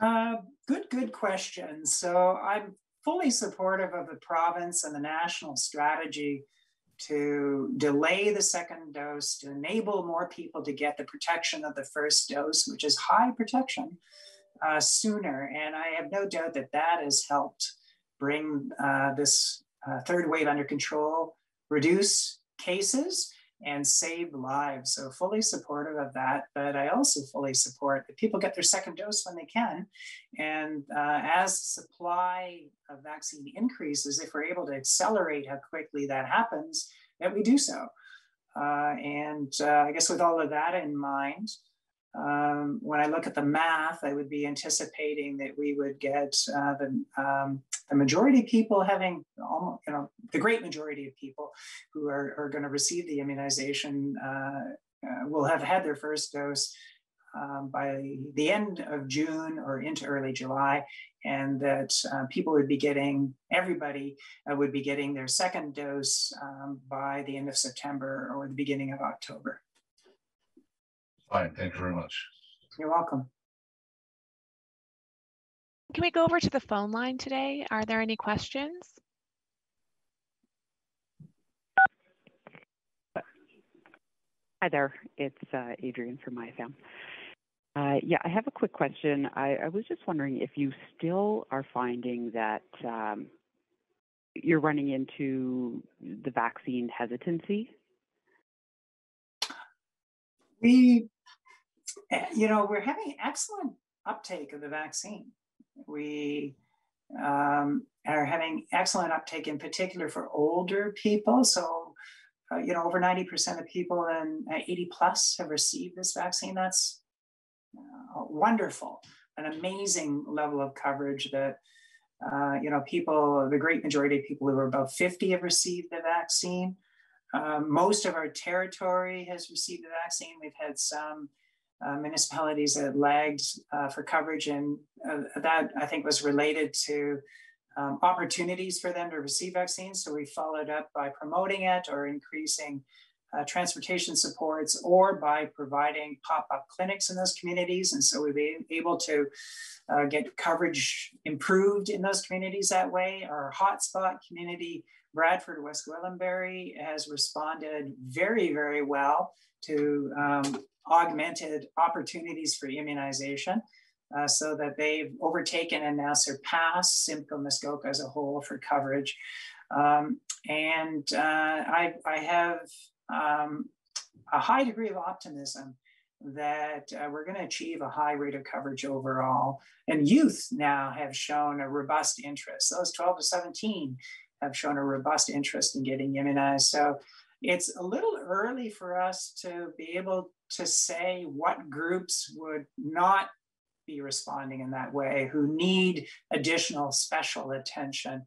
Uh, good, good question. So I'm fully supportive of the province and the national strategy to delay the second dose, to enable more people to get the protection of the first dose, which is high protection, uh, sooner. And I have no doubt that that has helped bring uh, this uh, third wave under control, reduce cases, and save lives. So fully supportive of that. But I also fully support that people get their second dose when they can. And uh, as the supply of vaccine increases, if we're able to accelerate how quickly that happens, that we do so. Uh, and uh, I guess with all of that in mind, um, when I look at the math, I would be anticipating that we would get uh, the, um, the majority of people having, almost, you know, the great majority of people who are, are going to receive the immunization uh, uh, will have had their first dose um, by the end of June or into early July, and that uh, people would be getting, everybody uh, would be getting their second dose um, by the end of September or the beginning of October. Fine, thank you very much. You're welcome. Can we go over to the phone line today? Are there any questions? Hi there, it's uh, Adrian from IFM. Uh, yeah, I have a quick question. I, I, was just wondering if you still are finding that um, you're running into the vaccine hesitancy. We you know, we're having excellent uptake of the vaccine. We um, are having excellent uptake, in particular for older people. So, uh, you know, over 90% of people and uh, 80 plus have received this vaccine. That's uh, wonderful, an amazing level of coverage that, uh, you know, people, the great majority of people who are above 50 have received the vaccine. Um, most of our territory has received the vaccine. We've had some uh, municipalities that lagged uh, for coverage, and uh, that I think was related to um, opportunities for them to receive vaccines. So we followed up by promoting it or increasing uh, transportation supports or by providing pop up clinics in those communities. And so we've been able to uh, get coverage improved in those communities that way. Our hotspot community, Bradford, West Gwillimbury, has responded very, very well to um, augmented opportunities for immunization. Uh, so that they've overtaken and now surpassed Simcoe Muskoka as a whole for coverage. Um, and uh, I, I, have um, a high degree of optimism that uh, we're going to achieve a high rate of coverage overall. And youth now have shown a robust interest. Those 12 to 17 have shown a robust interest in getting immunized. So it's a little early for us to be able to say what groups would not be responding in that way, who need additional special attention.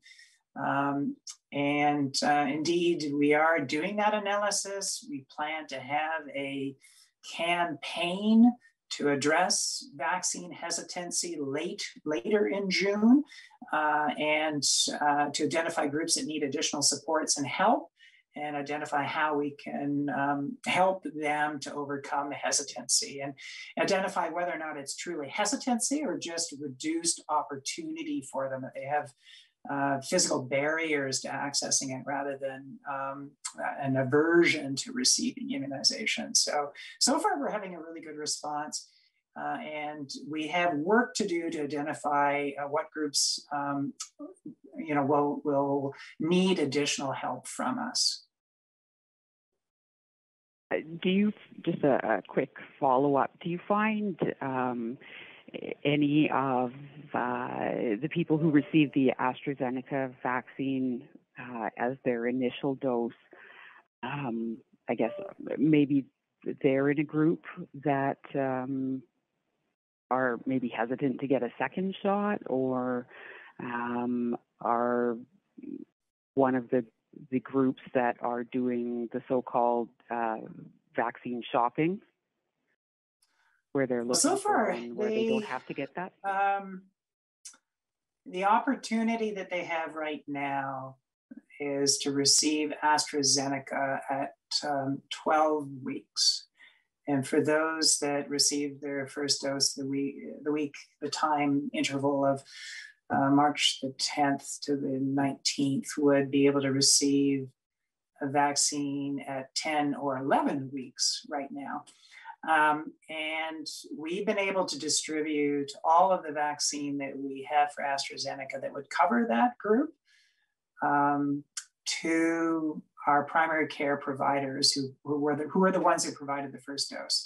Um, and uh, indeed, we are doing that analysis. We plan to have a campaign to address vaccine hesitancy late later in June, uh, and uh, to identify groups that need additional supports and help and identify how we can um, help them to overcome the hesitancy and identify whether or not it's truly hesitancy or just reduced opportunity for them that they have uh, physical barriers to accessing it rather than um, an aversion to receiving immunization. So, so far we're having a really good response. Uh, and we have work to do to identify uh, what groups, um, you know, will will need additional help from us. Uh, do you just a, a quick follow up? Do you find um, any of uh, the people who received the AstraZeneca vaccine uh, as their initial dose? Um, I guess maybe they're in a group that um, are maybe hesitant to get a second shot, or um, are one of the the groups that are doing the so-called uh, vaccine shopping, where they're looking so far, for where they, they don't have to get that? Um, the opportunity that they have right now is to receive AstraZeneca at um, 12 weeks. And for those that received their first dose the week, the week, the time interval of uh, March the 10th to the 19th would be able to receive a vaccine at 10 or 11 weeks right now. Um, and we've been able to distribute all of the vaccine that we have for AstraZeneca that would cover that group um, to our primary care providers who, who, were the, who were the ones who provided the first dose.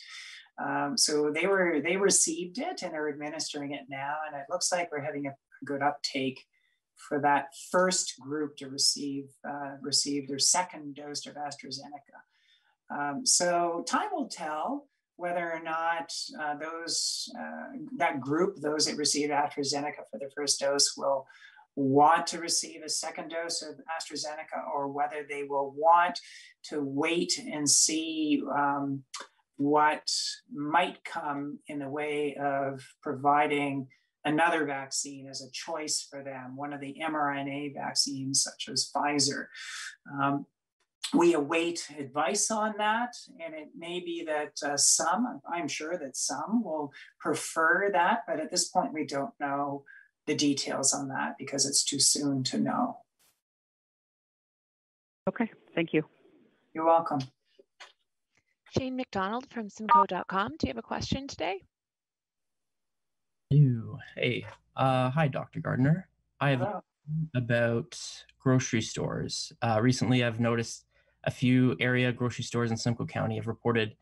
Um, so they were they received it and are administering it now, and it looks like we're having a good uptake for that first group to receive uh, receive their second dose of AstraZeneca. Um, so time will tell whether or not uh, those uh, that group, those that received AstraZeneca for the first dose, will want to receive a second dose of AstraZeneca, or whether they will want to wait and see um, what might come in the way of providing another vaccine as a choice for them, one of the mRNA vaccines, such as Pfizer. Um, we await advice on that, and it may be that uh, some, I'm sure that some will prefer that, but at this point, we don't know the details on that because it's too soon to know. Okay, thank you. You're welcome. Shane McDonald from Simcoe.com. Do you have a question today? Ew. Hey, uh, hi, Dr. Gardner. I have Hello. about grocery stores. Uh, recently, I've noticed a few area grocery stores in Simcoe County have reported,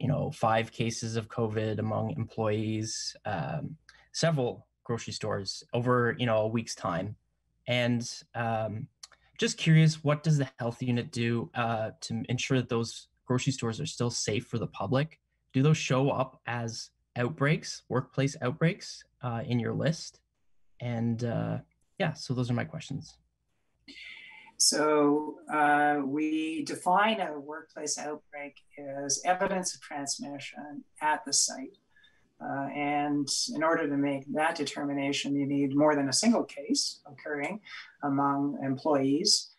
you know, five cases of COVID among employees. Um, several grocery stores over, you know, a week's time, and um, just curious, what does the health unit do uh, to ensure that those grocery stores are still safe for the public? Do those show up as outbreaks, workplace outbreaks uh, in your list? And uh, yeah, so those are my questions. So uh, we define a workplace outbreak as evidence of transmission at the site. Uh, and in order to make that determination, you need more than a single case occurring among employees.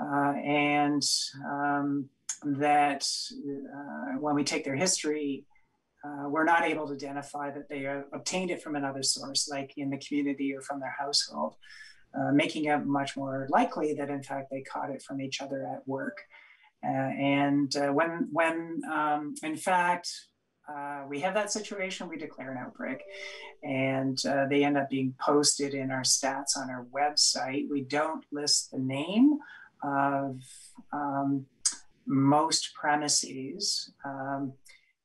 Uh, and um, that uh, when we take their history, uh, we're not able to identify that they obtained it from another source, like in the community or from their household, uh, making it much more likely that in fact they caught it from each other at work. Uh, and uh, when, when um, in fact, uh, we have that situation, we declare an outbreak, and uh, they end up being posted in our stats on our website. We don't list the name of um, most premises. Um,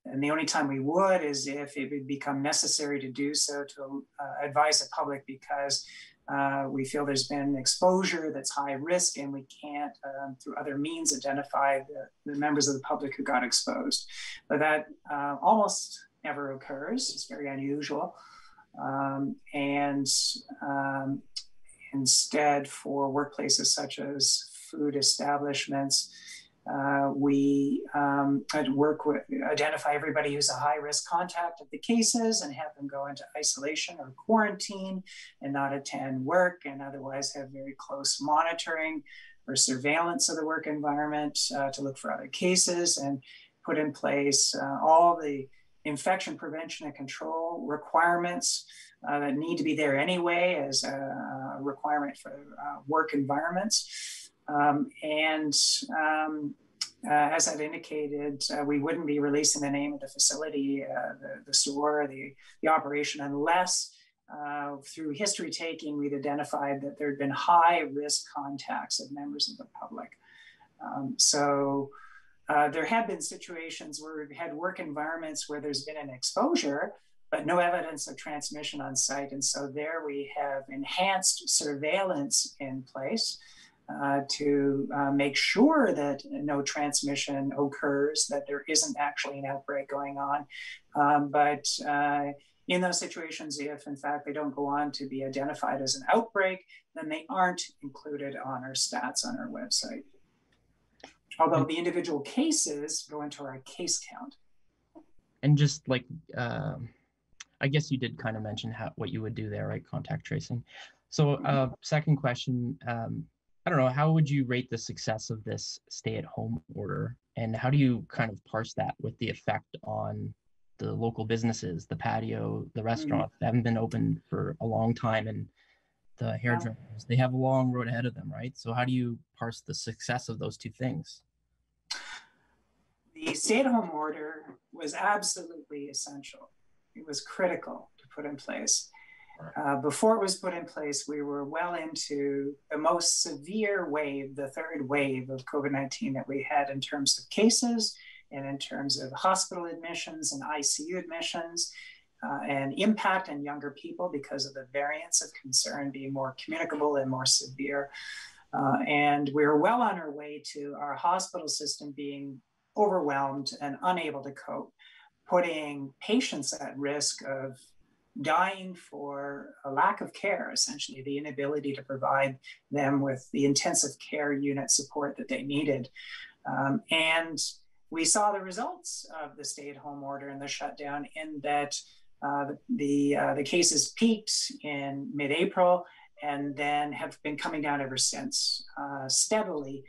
and the only time we would is if it would become necessary to do so to uh, advise the public because uh, we feel there's been exposure that's high risk and we can't, um, through other means, identify the, the, members of the public who got exposed. But that uh, almost never occurs. It's very unusual. Um, and um, instead, for workplaces such as food establishments, uh, we um, work with identify everybody who's a high risk contact of the cases and have them go into isolation or quarantine and not attend work and otherwise have very close monitoring or surveillance of the work environment uh, to look for other cases and put in place uh, all the infection prevention and control requirements uh, that need to be there anyway as a requirement for uh, work environments. Um, and um, uh, as I've indicated, uh, we wouldn't be releasing the name of the facility, uh, the, the, store, the, the operation, unless uh, through history taking, we'd identified that there had been high risk contacts of members of the public. Um, so uh, there have been situations where we've had work environments where there's been an exposure, but no evidence of transmission on site. And so there we have enhanced surveillance in place uh, to uh, make sure that no transmission occurs, that there isn't actually an outbreak going on. Um, but uh, in those situations, if in fact they don't go on to be identified as an outbreak, then they aren't included on our stats on our website. although the individual cases go into our case count. And just like, um, I guess you did kind of mention how what you would do there, right? Contact tracing. So, Mm-hmm. uh, second question, um, I don't know, how would you rate the success of this stay-at-home order, and how do you kind of parse that with the effect on the local businesses, the patio, the mm. restaurants that haven't been open for a long time, and the hairdressers? They have a long road ahead of them, right? So, how do you parse the success of those two things? The stay at home order was absolutely essential. It was critical to put in place. Uh, before it was put in place, we were well into the most severe wave, the third wave of COVID 19 that we had in terms of cases and in terms of hospital admissions and ICU admissions. Uh, and impact on younger people because of the variants of concern being more communicable and more severe. Uh, and we we're well on our way to our hospital system being overwhelmed and unable to cope, putting patients at risk of dying for a lack of care, essentially, the inability to provide them with the intensive care unit support that they needed. Um, and we saw the results of the stay at home order and the shutdown in that uh, the, uh, the cases peaked in mid April and then have been coming down ever since uh, steadily.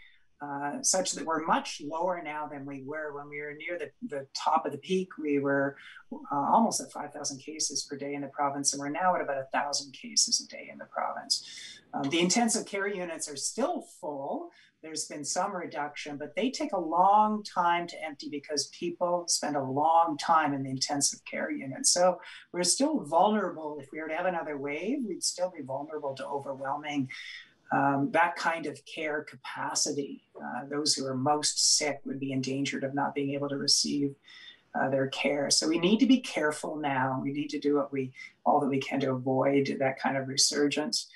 Uh, such that we're much lower now than we were when we were near the, the top of the peak. We were uh, almost at 5,000 cases per day in the province, and we're now at about 1,000 cases a day in the province. Um, the intensive care units are still full. There's been some reduction, but they take a long time to empty because people spend a long time in the intensive care unit. So we're still vulnerable. If we were to have another wave, we'd still be vulnerable to overwhelming um, that kind of care capacity. Uh, those who are most sick would be endangered of not being able to receive uh, their care. So we need to be careful now. We need to do what we all that we can to avoid that kind of resurgence.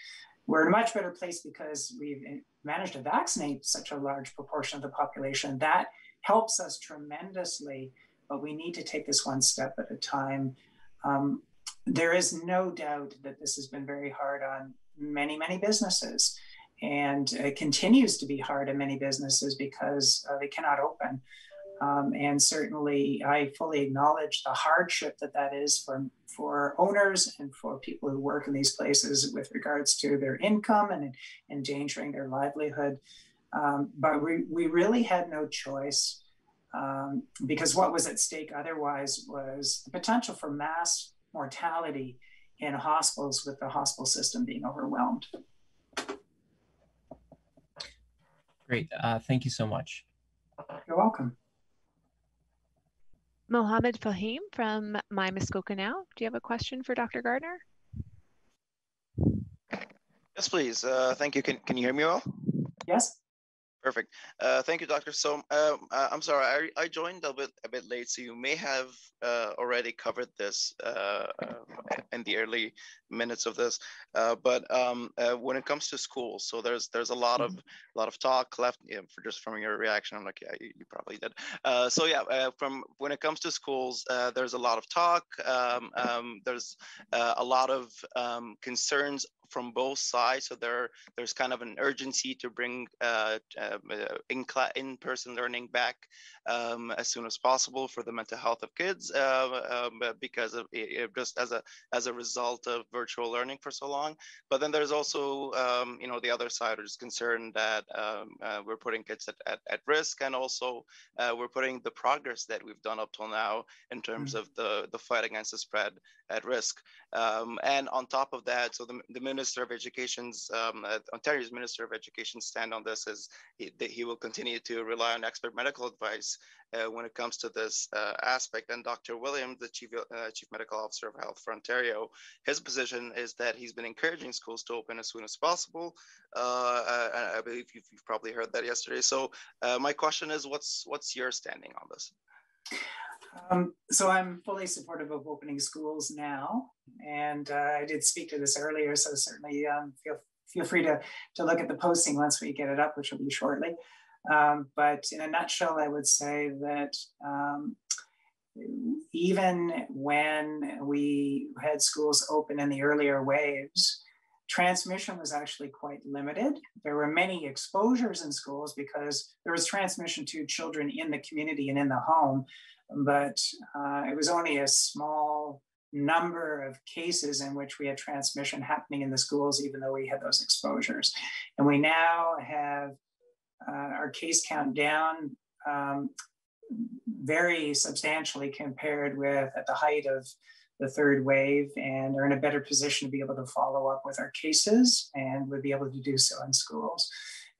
We're in a much better place because we've managed to vaccinate such a large proportion of the population. That helps us tremendously, but we need to take this one step at a time. Um, there is no doubt that this has been very hard on many, many businesses. And it continues to be hard in many businesses because uh, they cannot open. Um, and certainly, I fully acknowledge the hardship that that is for, for owners and for people who work in these places with regards to their income and endangering their livelihood. Um, but we, we really had no choice um, because what was at stake otherwise was the potential for mass mortality in hospitals with the hospital system being overwhelmed. Great. Uh, thank you so much. You're welcome. Mohammed Fahim from My Muskoka Now. Do you have a question for Dr. Gardner? Yes, please. Uh, thank you. Can, can you hear me well? Yes. Perfect. Uh, thank you, Doctor. So um, uh, I'm sorry, I, I joined a bit a bit late, so you may have uh, already covered this uh, in the early minutes of this. Uh, but um, uh, when it comes to schools, so there's there's a lot of a lot of talk left. Yeah, for just from your reaction, I'm like, yeah, you, you probably did. so yeah, from when it comes to schools, there's a lot of talk. Um, um, there's a lot of um, concerns from both sides. So there, there's kind of an urgency to bring uh, uh, in in-person learning back um, as soon as possible for the mental health of kids, uh, um, because of it, just as a as a result of virtual learning for so long. But then there's also, um, you know, the other side, is concerned that um, uh, we're putting kids at, at, at risk, and also uh, we're putting the progress that we've done up till now in terms mm-hmm. of the the fight against the spread at risk. Um, and on top of that, so the, the Minister of Education's, um, uh, Ontario's Minister of Education stand on this is he, that he will continue to rely on expert medical advice uh, when it comes to this uh, aspect. And Dr. Williams, the Chief, uh, Chief Medical Officer of Health for Ontario, his position is that he's been encouraging schools to open as soon as possible. Uh, I believe you've, you've, probably heard that yesterday. So uh, my question is, what's what's your standing on this? Um, so I'm fully supportive of opening schools now, and uh, I did speak to this earlier. So certainly um, feel feel free to to look at the posting once we get it up, which will be shortly. Um, but in a nutshell, I would say that um, even when we had schools open in the earlier waves, transmission was actually quite limited. There were many exposures in schools because there was transmission to children in the community and in the home, but uh, it was only a small number of cases in which we had transmission happening in the schools, even though we had those exposures. And we now have uh, our case count down um, very substantially compared with at the height of the third wave and are in a better position to be able to follow up with our cases and would be able to do so in schools.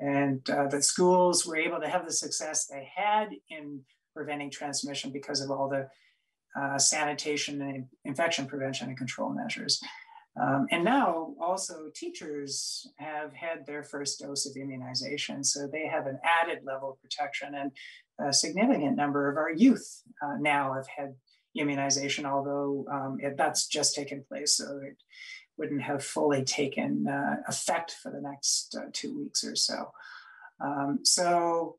And uh, the schools were able to have the success they had in preventing transmission because of all the uh, sanitation and infection prevention and control measures. Um, and now also teachers have had their first dose of immunization, so they have an added level of protection. And a significant number of our youth uh, now have had immunization, although um, it, that's just taken place, so it wouldn't have fully taken uh, effect for the next uh, two weeks or so. Um, so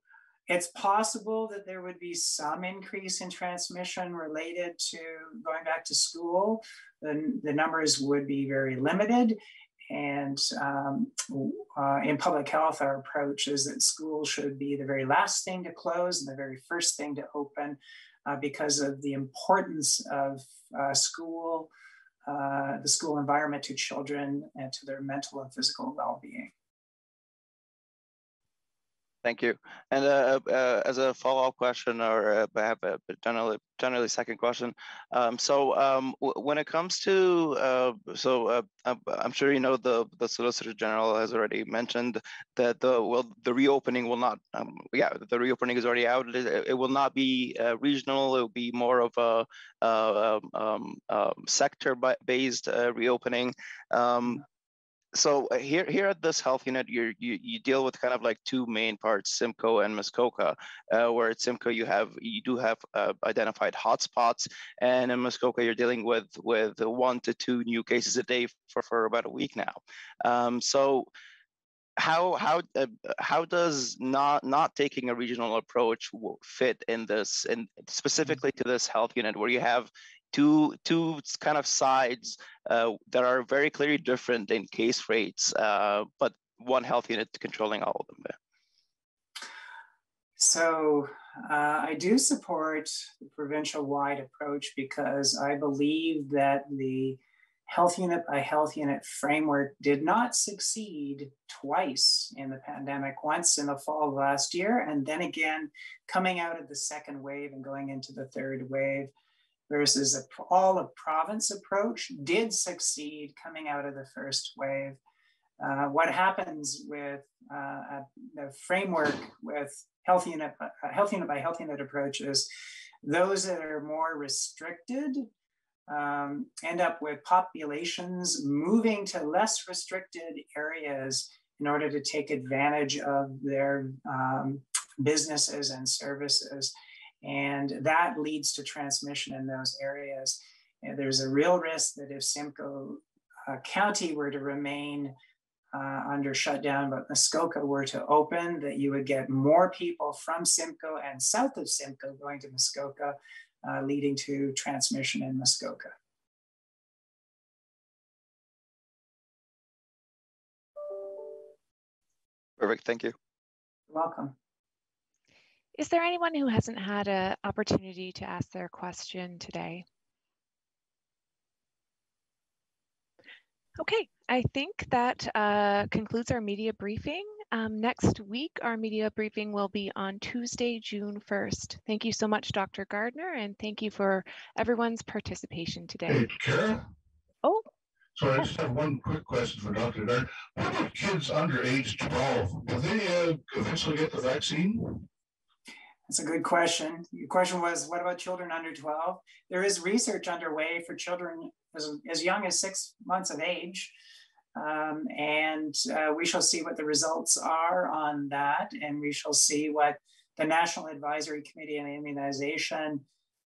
it's possible that there would be some increase in transmission related to going back to school. The, the numbers would be very limited. And um, uh, in public health, our approach is that school should be the very last thing to close and the very first thing to open uh, because of the importance of uh, school, uh, the school environment to children and to their mental and physical well-being. Thank you. And uh, uh, as a follow-up question, or uh, I have a generally, generally second question. Um, so um, when it comes to, uh, so uh, I'm sure you know the the Solicitor General has already mentioned that the well the reopening will not, um, yeah, the reopening is already out. It, it will not be uh, regional. It will be more of a, um, um, sector-based reopening. So uh, here here at this health unit you you deal with kind of like two main parts simcoe and muskoka uh, where at simcoe you have you do have uh, identified hotspots and in muskoka you're dealing with with one to two new cases a day for, for about a week now. Um, so how how uh, how does not not taking a regional approach fit in this and specifically to this health unit where you have two two kind of sides uh, that are very clearly different in case rates, uh, but one health unit controlling all of them. So uh, I do support the provincial-wide approach because I believe that the health unit by health unit framework did not succeed twice in the pandemic, once in the fall of last year, and then again coming out of the second wave and going into the third wave versus a all of province approach did succeed coming out of the first wave. Uh, what happens with uh, the framework with health unit, uh, health unit by health unit approaches, those that are more restricted um, end up with populations moving to less restricted areas in order to take advantage of their um, businesses and services. And that leads to transmission in those areas. And there's a real risk that if Simcoe uh, County were to remain uh, under shutdown, but Muskoka were to open, that you would get more people from Simcoe and south of Simcoe going to Muskoka, uh, leading to transmission in Muskoka. Perfect, thank you. You're welcome. Is there anyone who hasn't had an opportunity to ask their question today? Okay, I think that uh, concludes our media briefing. Um, next week, our media briefing will be on Tuesday, June 1st. Thank you so much, Dr. Gardner, and thank you for everyone's participation today. Hey? Oh. Sorry, I just have one quick question for Dr. Gardner. What about kids under age 12? Will they uh, eventually get the vaccine? That's a good question. Your question was, what about children under 12? There is research underway for children as, as young as six months of age. Um, and uh, we shall see what the results are on that. And we shall see what the National Advisory Committee on Immunization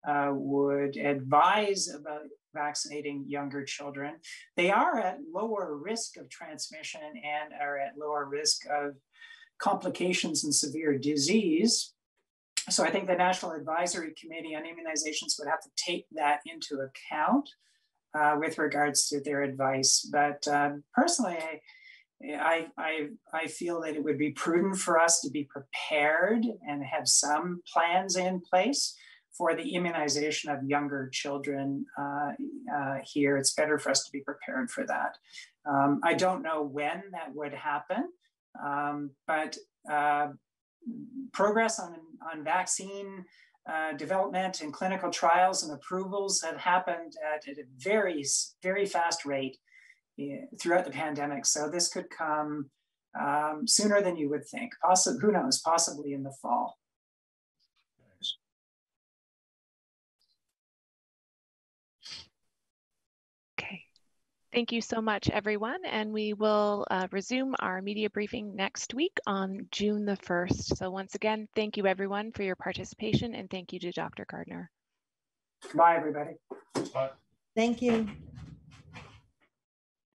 uh, would advise about vaccinating younger children. They are at lower risk of transmission and are at lower risk of complications and severe disease so I think the National Advisory Committee on Immunizations would have to take that into account. uh, with regards to their advice. But um, personally, I, I, I feel that it would be prudent for us to be prepared and have some plans in place for the immunization of younger children uh, uh, here. It's better for us to be prepared for that. Um, I don't know when that would happen, um, but uh, progress on, on vaccine uh, development and clinical trials and approvals have happened at, at a very, very fast rate eh, throughout the pandemic. So this could come um, sooner than you would think. Possibly, who knows, possibly in the fall. Thank you so much, everyone. And we will uh, resume our media briefing next week on June the 1st. So once again, thank you everyone for your participation and thank you to Dr. Gardner. Bye, everybody. Bye. Thank you.